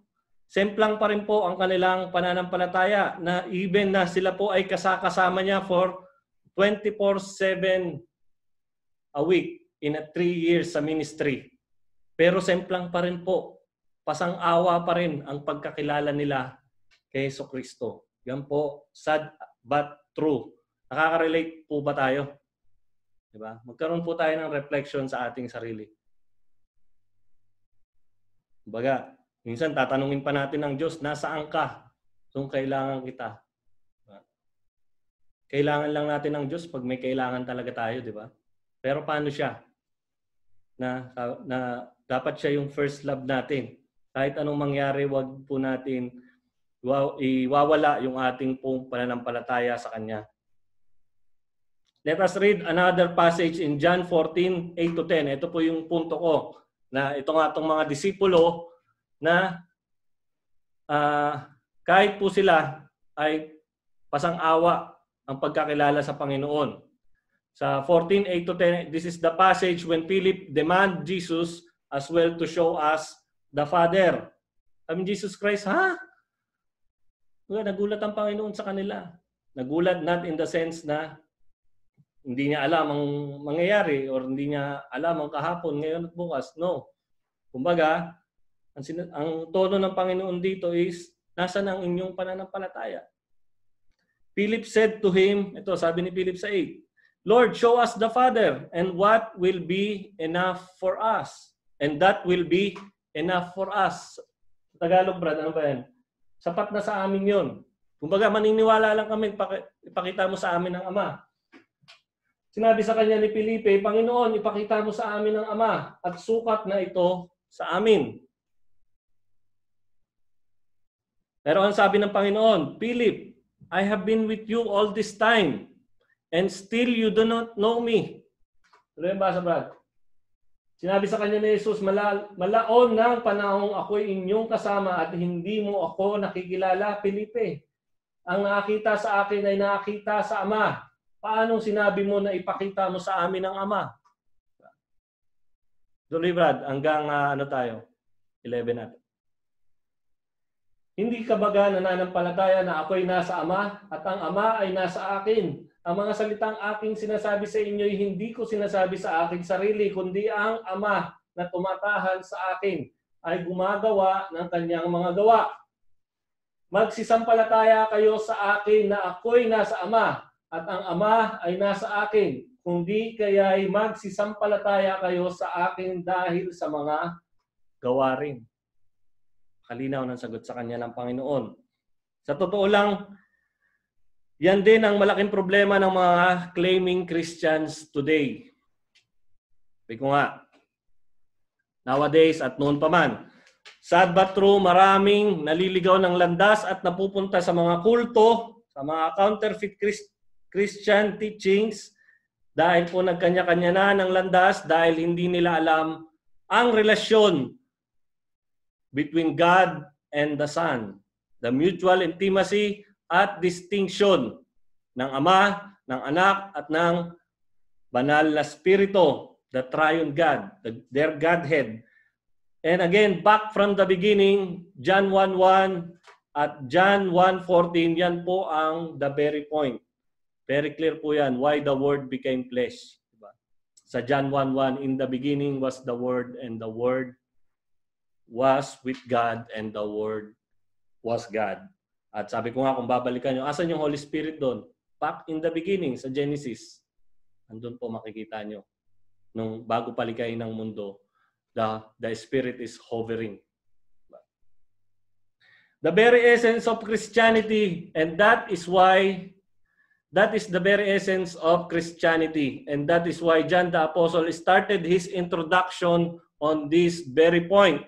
semplang pa rin po ang kanilang pananampalataya na even na sila po ay kasakasama niya for 24-7 a week in a 3 years sa ministry. Pero semplang pa rin po, pasang-awa pa rin ang pagkakilala nila kay Yeso Kristo. Yan po, sad but true. Nakaka-relate po ba tayo? Diba? Magkaroon po tayo ng reflection sa ating sarili. Kumbaga, minsan tatanungin pa natin ng Diyos, nasaan ka? Kung kailangan kita. Kailangan lang natin ng Diyos pag may kailangan talaga tayo, di ba? Pero paano siya? Na, na dapat siya yung first love natin. Kahit anong mangyari, wag po natin iwawala yung ating pong pananampalataya sa Kanya. Let us read another passage in John 14, 8 to 10. Ito po yung punto ko na ito nga itong mga disipulo na uh, kahit po sila ay pasang-awa ang pagkakilala sa Panginoon. Sa 14:8 to 10, this is the passage when Philip demand Jesus as well to show us the Father. Sabi Jesus Christ, ha? Nagulat ang Panginoon sa kanila. Nagulat not in the sense na hindi niya alam ang mangyayari or hindi niya alam ang kahapon, ngayon at bukas. No. Kumbaga, ang, sin- ang tono ng Panginoon dito is, nasa ang inyong pananampalataya? Philip said to him, ito sabi ni Philip sa 8, Lord, show us the Father, and what will be enough for us? And that will be enough for us. Tagalog, Brad, ano ba yan? Sapat na sa amin yon. Kumbaga, maniniwala lang kami, ipakita mo sa amin ng Ama. Sinabi sa kanya ni Felipe, Panginoon, ipakita mo sa amin ang Ama at sukat na ito sa amin. Pero ang sabi ng Panginoon, Philip, I have been with you all this time and still you do not know me. Tuloy yung basa, Brad. Sinabi sa kanya ni Jesus, Mala, malaon ng panahong ako'y inyong kasama at hindi mo ako nakikilala, Felipe. Ang nakita sa akin ay nakita sa Ama. Paano sinabi mo na ipakita mo sa amin ang Ama? Tuloy Brad, hanggang uh, ano tayo? 11 natin. Hindi ka baga nananampalataya na ako'y nasa Ama at ang Ama ay nasa akin. Ang mga salitang aking sinasabi sa inyo ay hindi ko sinasabi sa aking sarili, kundi ang Ama na tumatahan sa akin ay gumagawa ng kanyang mga gawa. Magsisampalataya kayo sa akin na ako'y nasa Ama at ang Ama ay nasa akin, kundi kaya'y magsisampalataya kayo sa akin dahil sa mga gawarin. Kalinaw ng sagot sa kanya ng Panginoon. Sa totoo lang, yan din ang malaking problema ng mga claiming Christians today. Sabi ko nga, nowadays at noon pa man, sad but true, maraming naliligaw ng landas at napupunta sa mga kulto, sa mga counterfeit Christian teachings dahil po nagkanya-kanya na ng landas dahil hindi nila alam ang relasyon between God and the Son, the mutual intimacy at distinction ng Ama, ng Anak, at ng Banal na Spirito, the Triune God, the, their Godhead. And again, back from the beginning, John 1.1 at John 1.14, yan po ang the very point. Very clear po yan, why the Word became flesh. Diba? Sa John 1.1, in the beginning was the Word, and the Word was with God, and the Word was God. At sabi ko nga, kung babalikan nyo, asan yung Holy Spirit doon? Back in the beginning, sa Genesis. Andun po makikita nyo. Nung bago palikayin ng mundo, the, the Spirit is hovering. The very essence of Christianity, and that is why That is the very essence of Christianity. And that is why John the Apostle started his introduction on this very point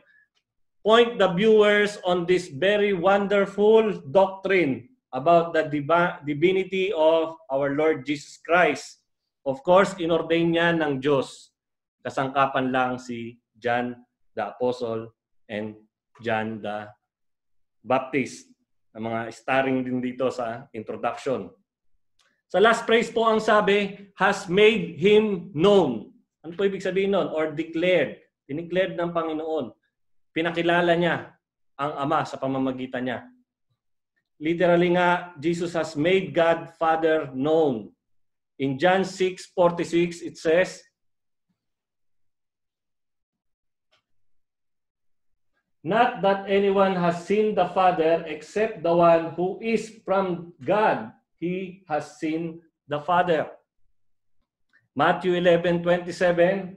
point the viewers on this very wonderful doctrine about the divinity of our Lord Jesus Christ. Of course, inordain niya ng Diyos. Kasangkapan lang si John the Apostle and John the Baptist. Ang mga starring din dito sa introduction. Sa last phrase po ang sabi, has made him known. Ano po ibig sabihin nun? Or declared. Dineclared ng Panginoon pinakilala niya ang Ama sa pamamagitan niya. Literally nga, Jesus has made God Father known. In John 6:46 it says, Not that anyone has seen the Father except the one who is from God. He has seen the Father. Matthew 11:27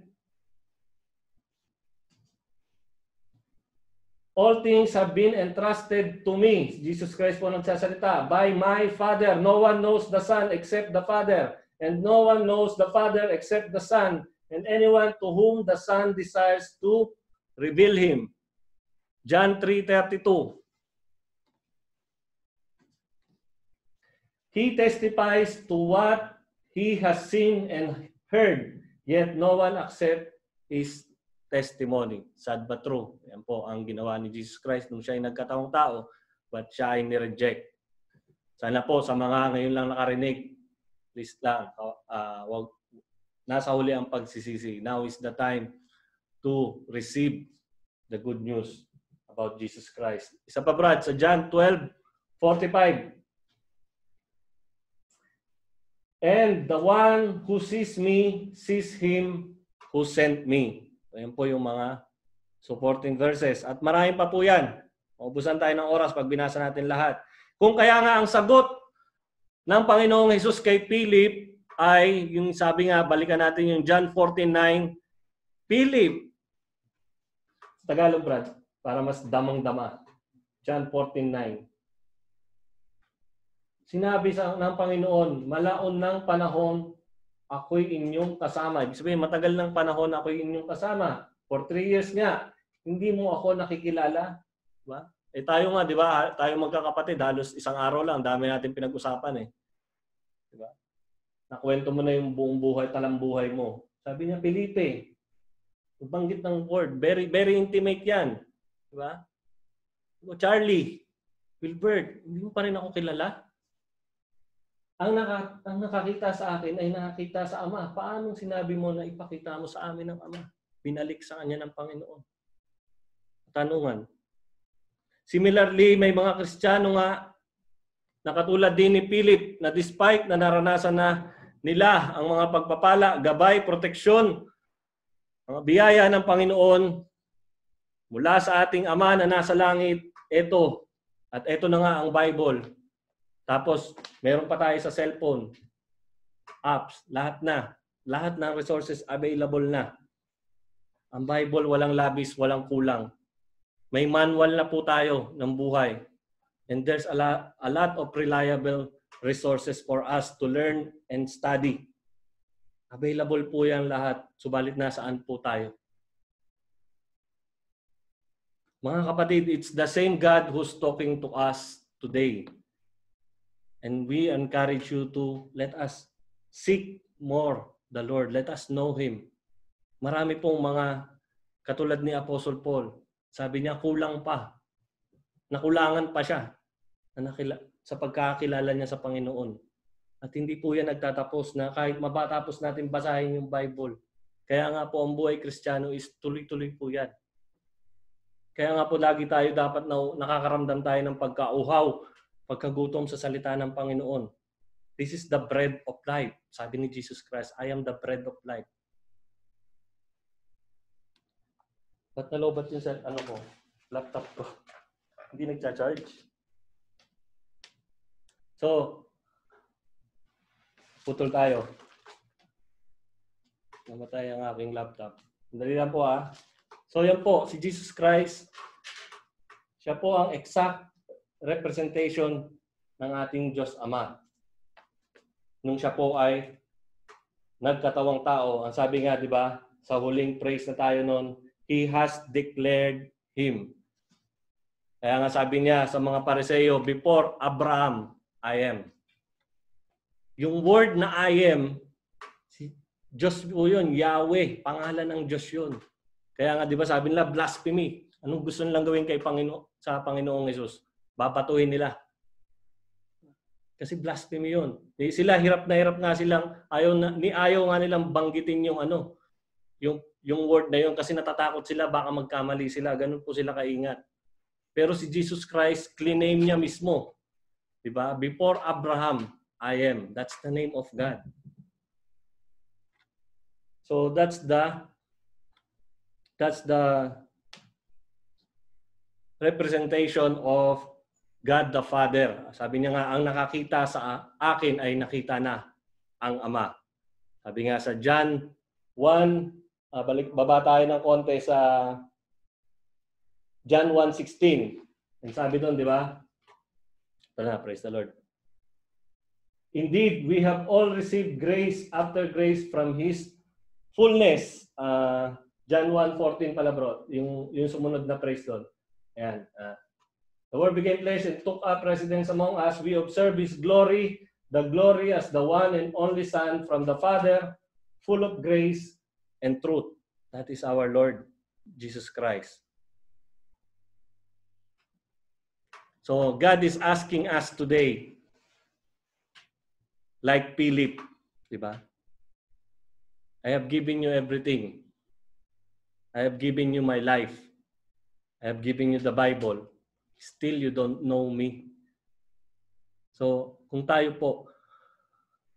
All things have been entrusted to me. Jesus Christ po nagsasalita. By my Father. No one knows the Son except the Father. And no one knows the Father except the Son. And anyone to whom the Son desires to reveal Him. John 3.32 He testifies to what he has seen and heard, yet no one accept his testimony. Sad but true. Yan po ang ginawa ni Jesus Christ nung siya ay nagkataong tao, but siya ay nireject. Sana po sa mga ngayon lang nakarinig, please lang, uh, wag, nasa huli ang pagsisisi. Now is the time to receive the good news about Jesus Christ. Isa pa Brad, sa John 12:45. And the one who sees me sees him who sent me. Ayan po yung mga supporting verses. At marami pa po yan. Maubusan tayo ng oras pag binasa natin lahat. Kung kaya nga ang sagot ng Panginoong Jesus kay Philip ay yung sabi nga, balikan natin yung John 14.9, Philip, Tagalog Brad, para mas damang-dama. John 14.9. Sinabi sa ng Panginoon, malaon ng panahon ako'y inyong kasama. Ibig sabihin, matagal ng panahon ako'y inyong kasama. For three years nga, hindi mo ako nakikilala. Diba? Eh tayo nga, di ba? Tayo magkakapatid, halos isang araw lang, dami natin pinag-usapan eh. Di ba? Nakwento mo na yung buong buhay, talang buhay mo. Sabi niya, Felipe, banggit ng word, very very intimate yan. Di ba? Charlie, Wilbert, hindi mo pa rin ako kilala? Ang, naka, ang nakakita sa akin ay nakakita sa Ama. Paano sinabi mo na ipakita mo sa amin ng Ama? Binalik sa kanya ng Panginoon. Tanungan. Similarly, may mga Kristiyano nga na katulad din ni Philip na despite na naranasan na nila ang mga pagpapala, gabay, proteksyon, mga biyaya ng Panginoon mula sa ating Ama na nasa langit, ito, at ito na nga ang Bible, tapos, meron pa tayo sa cellphone, apps, lahat na. Lahat ng resources available na. Ang Bible, walang labis, walang kulang. May manual na po tayo ng buhay. And there's a lot, a lot of reliable resources for us to learn and study. Available po yan lahat. Subalit nasaan po tayo? Mga kapatid, it's the same God who's talking to us today. And we encourage you to let us seek more the Lord. Let us know Him. Marami pong mga katulad ni Apostle Paul. Sabi niya, kulang pa. Nakulangan pa siya na sa pagkakilala niya sa Panginoon. At hindi po yan nagtatapos na kahit mabatapos natin basahin yung Bible. Kaya nga po ang buhay kristyano is tuloy-tuloy po yan. Kaya nga po lagi tayo dapat na nakakaramdam tayo ng pagkauhaw, pagkagutom sa salita ng Panginoon. This is the bread of life. Sabi ni Jesus Christ, I am the bread of life. Ba't nalobat yun sa ano ko? Laptop ko. [LAUGHS] Hindi nagcha-charge. So, putol tayo. Namatay ang aking laptop. Dali lang po ah. So yan po, si Jesus Christ, siya po ang exact representation ng ating Diyos Ama. Nung siya po ay nagkatawang tao, ang sabi nga, di ba, sa huling praise na tayo noon, He has declared Him. Kaya nga sabi niya sa mga pariseyo, before Abraham, I am. Yung word na I am, si Diyos po yun, Yahweh, pangalan ng Diyos yun. Kaya nga, di ba sabi nila, blasphemy. Anong gusto nilang gawin kay Pangino sa Panginoong Yesus? Babatuhin nila. Kasi blasphemy yun. Sila, hirap na hirap nga silang, ayaw, na, ni ayaw nga nilang banggitin yung ano, yung, yung word na yun kasi natatakot sila, baka magkamali sila. Ganun po sila kaingat. Pero si Jesus Christ, clean name niya mismo. Di ba? Before Abraham, I am. That's the name of God. So that's the That's the representation of God the Father. Sabi niya nga, ang nakakita sa akin ay nakita na ang Ama. Sabi nga sa John 1, uh, balik, baba tayo ng konti sa John 1.16. And sabi doon, di ba? Tara, praise the Lord. Indeed, we have all received grace after grace from His fullness. Uh, John 1.14 pala bro, yung, yung sumunod na praise doon. Ayan. Uh, the word became flesh and took up residence among us. We observe His glory, the glory as the one and only Son from the Father, full of grace and truth. That is our Lord Jesus Christ. So God is asking us today, like Philip, di ba? I have given you everything. I have given you my life. I have given you the Bible. Still you don't know me. So, kung tayo po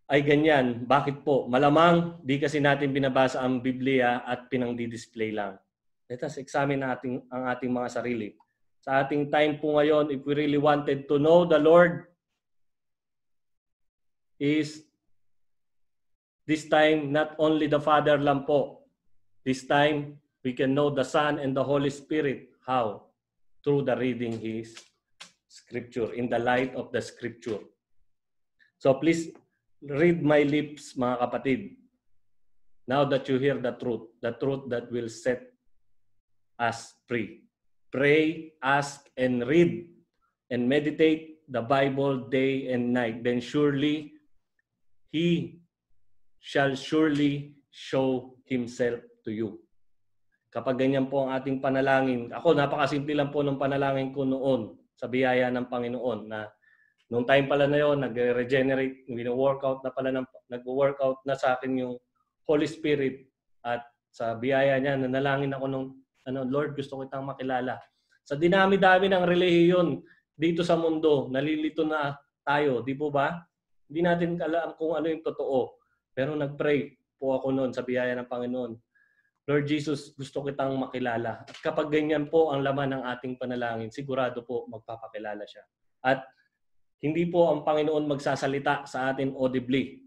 ay ganyan, bakit po? Malamang di kasi natin binabasa ang Biblia at pinang-display lang. Let us examine natin ang ating mga sarili. Sa ating time po ngayon, if we really wanted to know the Lord, is this time not only the Father lang po. This time, we can know the Son and the Holy Spirit. How? Through the reading His Scripture, in the light of the Scripture. So please read my lips, mga kapatid. Now that you hear the truth, the truth that will set us free. Pray, ask, and read, and meditate the Bible day and night. Then surely He shall surely show Himself to you. Kapag ganyan po ang ating panalangin, ako napakasimple lang po ng panalangin ko noon sa biyaya ng Panginoon na nung time pala na yon nag-regenerate, wino-workout na pala ng, nag-workout na sa akin yung Holy Spirit at sa biyaya niya, nanalangin ako nung ano, Lord, gusto kitang makilala. Sa dinami-dami ng relihiyon dito sa mundo, nalilito na tayo, di po ba? Hindi natin alam kung ano yung totoo. Pero nag-pray po ako noon sa biyaya ng Panginoon. Lord Jesus, gusto kitang makilala. At kapag ganyan po ang laman ng ating panalangin, sigurado po magpapakilala siya. At hindi po ang Panginoon magsasalita sa atin audibly.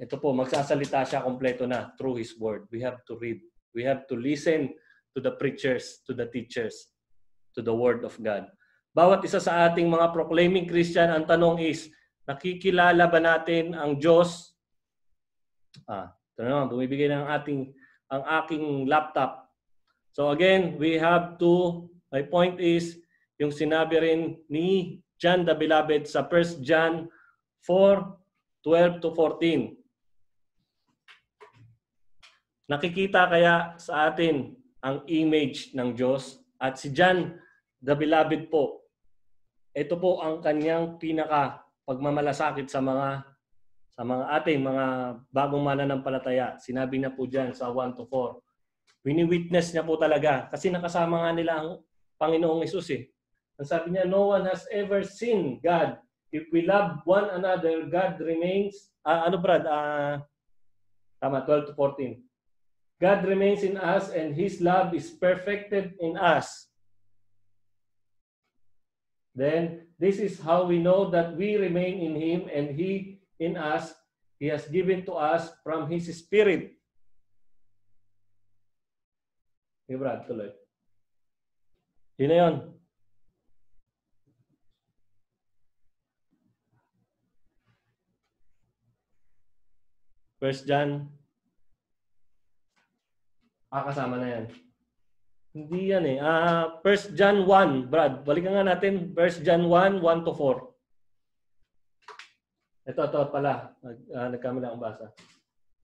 Ito po, magsasalita siya kompleto na through His Word. We have to read. We have to listen to the preachers, to the teachers, to the Word of God. bawat isa sa ating mga proclaiming Christian, ang tanong is, nakikilala ba natin ang Diyos? Ah, ito na bumibigay ng ating, ang aking laptop. So again, we have to, my point is, yung sinabi rin ni John the Beloved sa 1 John 4, 12 to 14. Nakikita kaya sa atin ang image ng Diyos at si John the Beloved po. Ito po ang kanyang pinaka pagmamalasakit sa mga sa mga ating mga bagong mananampalataya. Sinabi na po diyan sa 1 to 4. Wini-witness niya po talaga kasi nakasama nga nila ang Panginoong Isus eh. Ang sabi niya, no one has ever seen God. If we love one another, God remains, uh, ano Brad, uh, tama, 12 to 14. God remains in us and His love is perfected in us. Then, this is how we know that we remain in Him and He in us. He has given to us from His Spirit. Okay, Brad, tuloy. Yun na yun. First John Ah, kasama na yan. Hindi yan eh. Uh, 1 John 1, Brad. Balikan nga natin. 1 John 1, 1 to 4. Ito, ito pala. Nag, uh, nagkamali akong basa.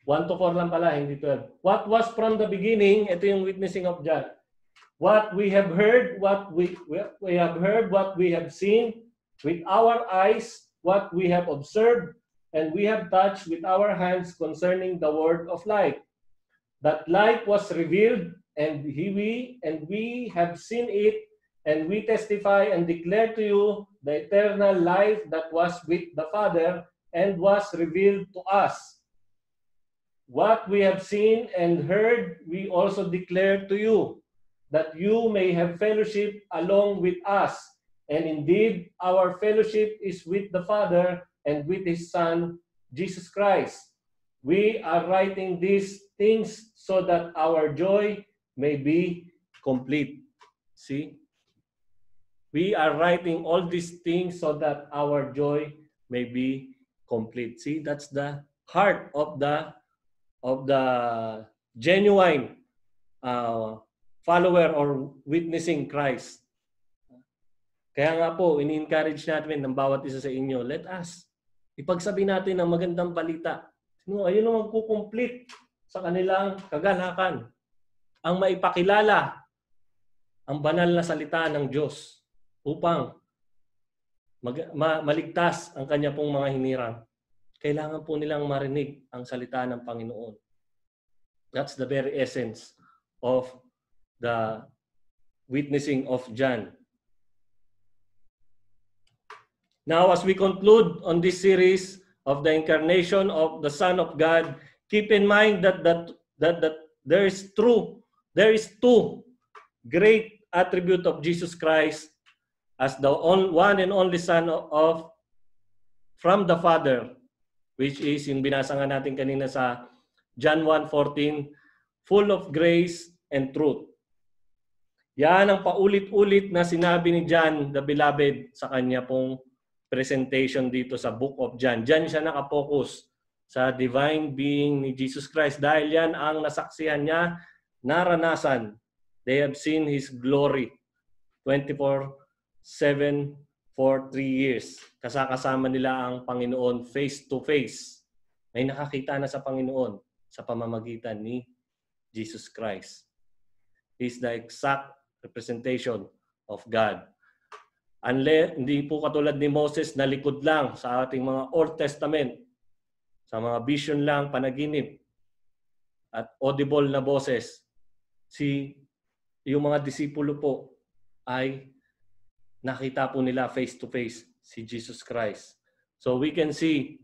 1 to 4 lang pala, hindi 12. What was from the beginning, ito yung witnessing of John. What we have heard, what we, we have heard, what we have seen with our eyes, what we have observed, and we have touched with our hands concerning the word of life that light was revealed and he, we and we have seen it and we testify and declare to you the eternal life that was with the Father and was revealed to us. What we have seen and heard, we also declare to you, that you may have fellowship along with us. And indeed, our fellowship is with the Father and with His Son, Jesus Christ. We are writing these things so that our joy may be complete. See? We are writing all these things so that our joy may be complete. See, that's the heart of the of the genuine uh, follower or witnessing Christ. Kaya nga po, ini-encourage natin ng bawat isa sa inyo, let us ipagsabi natin ang magandang balita. Sino ayun ang magkukomplete sa kanilang kagalakan ang maipakilala ang banal na salita ng Diyos upang mag, ma, maligtas ang kanya pong mga hinirang. Kailangan po nilang marinig ang salita ng Panginoon. That's the very essence of the witnessing of John. Now, as we conclude on this series of the incarnation of the Son of God, keep in mind that that that, that there is true there is two great attribute of Jesus Christ as the one and only son of, from the Father which is yung binasa nga natin kanina sa John 1:14 full of grace and truth. Yan ang paulit-ulit na sinabi ni John the beloved sa kanya pong presentation dito sa Book of John. Diyan siya nakapokus sa divine being ni Jesus Christ dahil yan ang nasaksihan niya, naranasan. They have seen His glory 24-7 for 3 years. Kasakasama nila ang Panginoon face to face. May nakakita na sa Panginoon sa pamamagitan ni Jesus Christ. He's the exact representation of God. Unless, hindi po katulad ni Moses na likod lang sa ating mga Old Testament sa mga vision lang, panaginip, at audible na boses, si yung mga disipulo po ay nakita po nila face to face si Jesus Christ. So we can see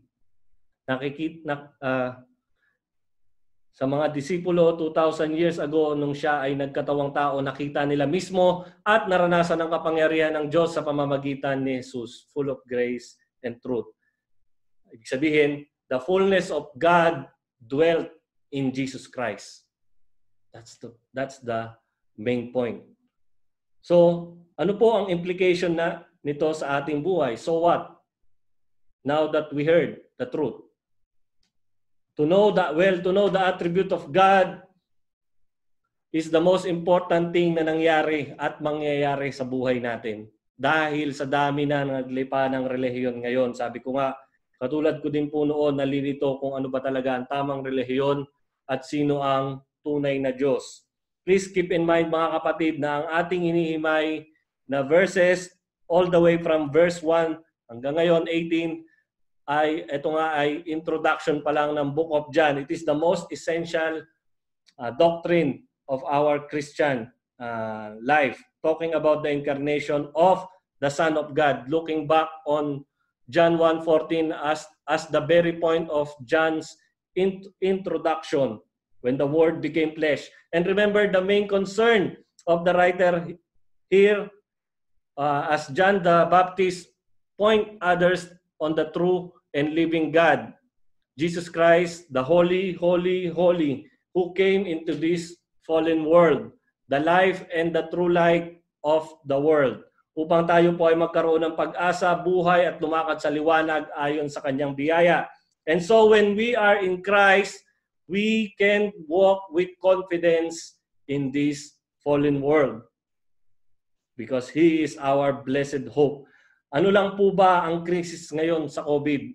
nakikita na, uh, sa mga disipulo 2,000 years ago nung siya ay nagkatawang tao, nakita nila mismo at naranasan ang kapangyarihan ng Diyos sa pamamagitan ni Jesus, full of grace and truth. Ibig sabihin, the fullness of God dwelt in Jesus Christ. That's the that's the main point. So, ano po ang implication na nito sa ating buhay? So what? Now that we heard the truth. To know that, well, to know the attribute of God is the most important thing na nangyari at mangyayari sa buhay natin. Dahil sa dami na naglipa ng relihiyon ngayon. Sabi ko nga, katulad ko din po noon, nalilito kung ano ba talaga ang tamang relihiyon at sino ang tunay na Diyos. Please keep in mind mga kapatid na ang ating hinihimay na verses all the way from verse 1 hanggang ngayon 18 ay ito nga ay introduction pa lang ng Book of John. It is the most essential uh, doctrine of our Christian uh, life, talking about the incarnation of the Son of God, looking back on John 1:14 as as the very point of John's in, introduction when the Word became flesh. And remember the main concern of the writer here, uh, as John the Baptist point others on the true and living God, Jesus Christ, the Holy, Holy, Holy, who came into this fallen world, the life and the true light of the world, upang tayo po ay magkaroon ng pag-asa, buhay at lumakad sa liwanag ayon sa kanyang biyaya. And so when we are in Christ, we can walk with confidence in this fallen world because He is our blessed hope. Ano lang po ba ang krisis ngayon sa COVID?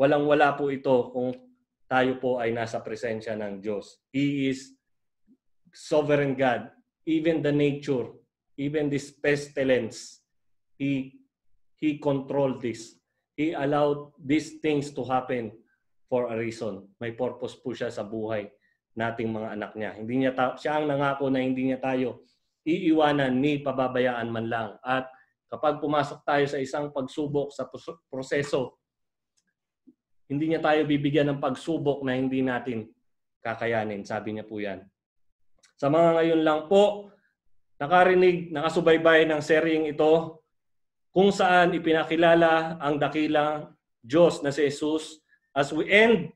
Walang-wala po ito kung tayo po ay nasa presensya ng Diyos. He is sovereign God. Even the nature, even this pestilence, He, He controlled this. He allowed these things to happen for a reason. May purpose po siya sa buhay nating mga anak niya. Hindi niya ta- siya ang nangako na hindi niya tayo iiwanan ni pababayaan man lang. At kapag pumasok tayo sa isang pagsubok sa proseso, hindi niya tayo bibigyan ng pagsubok na hindi natin kakayanin. Sabi niya po yan. Sa mga ngayon lang po, nakarinig, nakasubaybay ng seryeng ito kung saan ipinakilala ang dakilang Diyos na si Jesus. As we end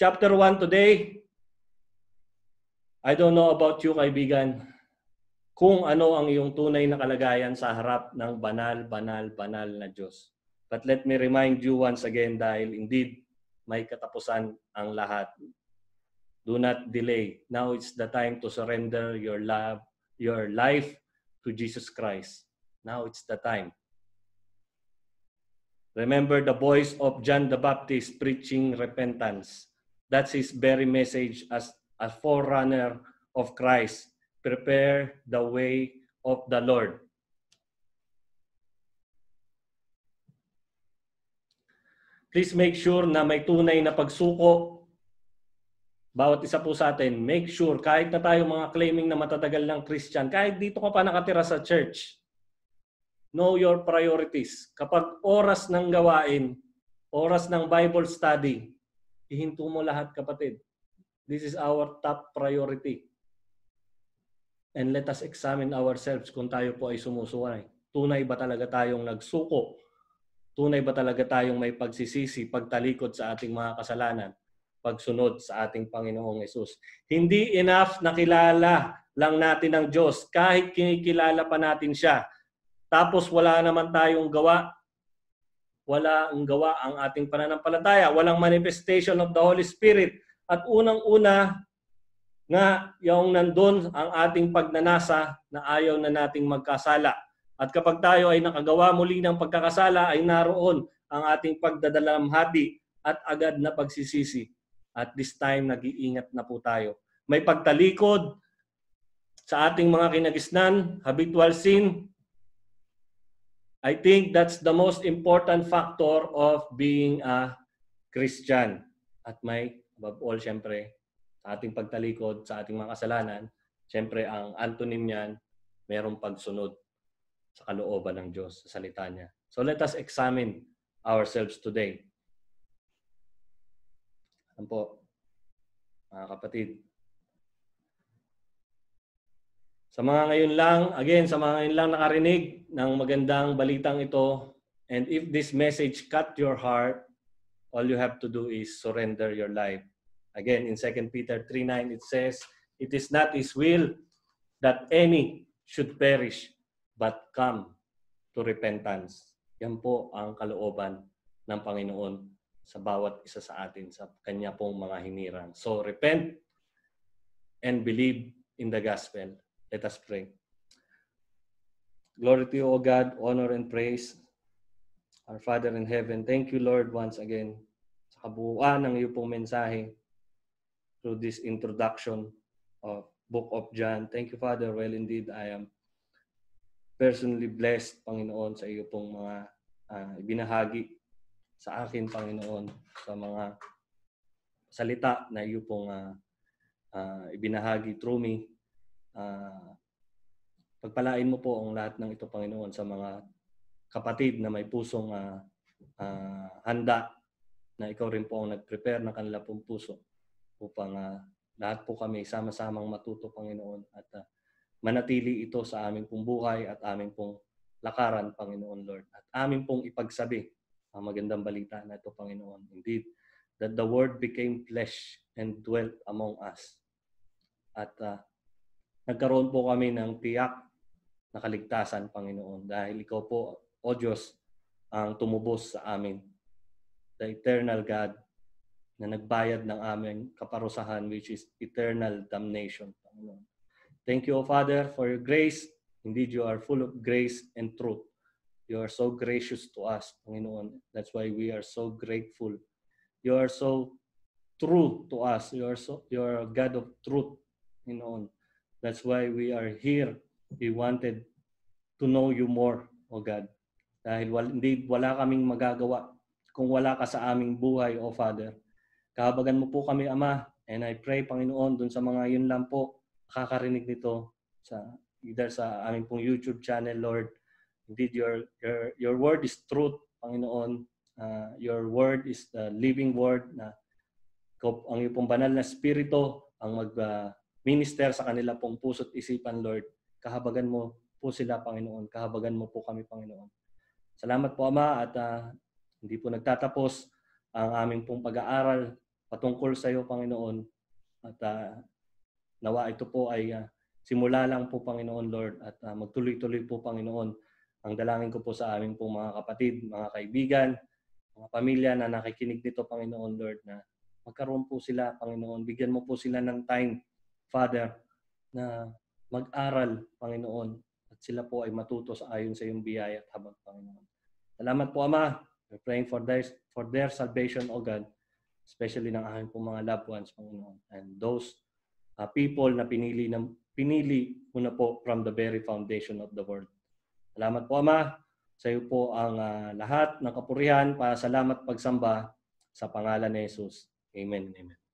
chapter 1 today, I don't know about you kaibigan, kung ano ang iyong tunay na kalagayan sa harap ng banal, banal, banal na Diyos. But let me remind you once again dahil indeed may katapusan ang lahat. Do not delay. Now it's the time to surrender your love, your life to Jesus Christ. Now it's the time. Remember the voice of John the Baptist preaching repentance. That's his very message as a forerunner of Christ prepare the way of the Lord. Please make sure na may tunay na pagsuko. Bawat isa po sa atin, make sure, kahit na tayo mga claiming na matatagal ng Christian, kahit dito ka pa nakatira sa church, know your priorities. Kapag oras ng gawain, oras ng Bible study, ihinto mo lahat kapatid. This is our top priority and let us examine ourselves kung tayo po ay sumusuway. Tunay ba talaga tayong nagsuko? Tunay ba talaga tayong may pagsisisi, pagtalikod sa ating mga kasalanan, pagsunod sa ating Panginoong Yesus? Hindi enough na kilala lang natin ang Diyos kahit kinikilala pa natin siya. Tapos wala naman tayong gawa. Wala ang gawa ang ating pananampalataya. Walang manifestation of the Holy Spirit. At unang-una, nga yung nandun ang ating pagnanasa na ayaw na nating magkasala. At kapag tayo ay nakagawa muli ng pagkakasala, ay naroon ang ating pagdadalamhati at agad na pagsisisi. At this time, nag-iingat na po tayo. May pagtalikod sa ating mga kinagisnan, habitual sin. I think that's the most important factor of being a Christian. At may, above all, syempre, ating pagtalikod, sa ating mga kasalanan, siyempre ang antonym niyan, merong pagsunod sa kalooban ng Diyos, sa salita niya. So let us examine ourselves today. Ano po, mga kapatid. Sa mga ngayon lang, again, sa mga ngayon lang nakarinig ng magandang balitang ito, and if this message cut your heart, all you have to do is surrender your life Again, in 2 Peter 3.9, it says, It is not His will that any should perish, but come to repentance. Yan po ang kalooban ng Panginoon sa bawat isa sa atin sa kanya pong mga hinirang. So repent and believe in the gospel. Let us pray. Glory to you, O God, honor and praise. Our Father in heaven, thank you, Lord, once again sa kabuuan ng iyo pong mensahe through this introduction of Book of John. Thank you, Father. Well, indeed, I am personally blessed, Panginoon, sa iyo pong mga uh, ibinahagi sa akin, Panginoon, sa mga salita na iyo pong uh, uh, ibinahagi through me. Uh, pagpalain mo po ang lahat ng ito, Panginoon, sa mga kapatid na may pusong uh, uh, handa na ikaw rin po ang nag-prepare ng kanila pong puso upang uh, lahat po kami sama-samang matuto, Panginoon, at uh, manatili ito sa aming pong buhay at aming pong lakaran, Panginoon Lord. At aming pong ipagsabi ang magandang balita na ito, Panginoon. Indeed, that the Word became flesh and dwelt among us. At uh, nagkaroon po kami ng tiyak na kaligtasan, Panginoon, dahil ikaw po, O Diyos, ang tumubos sa amin. The eternal God na nagbayad ng aming kaparusahan which is eternal damnation. Panginoon. Thank you, O Father, for your grace. Indeed, you are full of grace and truth. You are so gracious to us, Panginoon. That's why we are so grateful. You are so true to us. You are so you are a God of truth, Panginoon. That's why we are here. We wanted to know you more, O God. Dahil wal, indeed, wala kaming magagawa kung wala ka sa aming buhay, O Father. Kahabagan mo po kami, Ama. And I pray, Panginoon, dun sa mga yun lang po, nakakarinig nito sa either sa aming pong YouTube channel, Lord. Indeed, your, your, your word is truth, Panginoon. Uh, your word is the living word na ang iyong pong banal na spirito ang mag-minister uh, sa kanila pong puso't isipan, Lord. Kahabagan mo po sila, Panginoon. Kahabagan mo po kami, Panginoon. Salamat po, Ama, at uh, hindi po nagtatapos ang aming pong pag-aaral patungkol sa iyo, Panginoon. At uh, nawa ito po ay uh, simula lang po, Panginoon Lord, at uh, magtuloy-tuloy po, Panginoon, ang dalangin ko po sa aming pong mga kapatid, mga kaibigan, mga pamilya na nakikinig nito, Panginoon Lord, na magkaroon po sila, Panginoon. Bigyan mo po sila ng time, Father, na mag-aral, Panginoon, at sila po ay matuto sa ayon sa iyong biyaya at habag, Panginoon. Salamat po, Ama. We're praying for their, for their salvation, O God especially ng aking pong mga loved ones, Panginoon. And those uh, people na pinili, na, pinili mo na po from the very foundation of the world. Salamat po, Ama. Sa iyo po ang uh, lahat ng kapurihan para salamat pagsamba sa pangalan ni Jesus. Amen. Amen.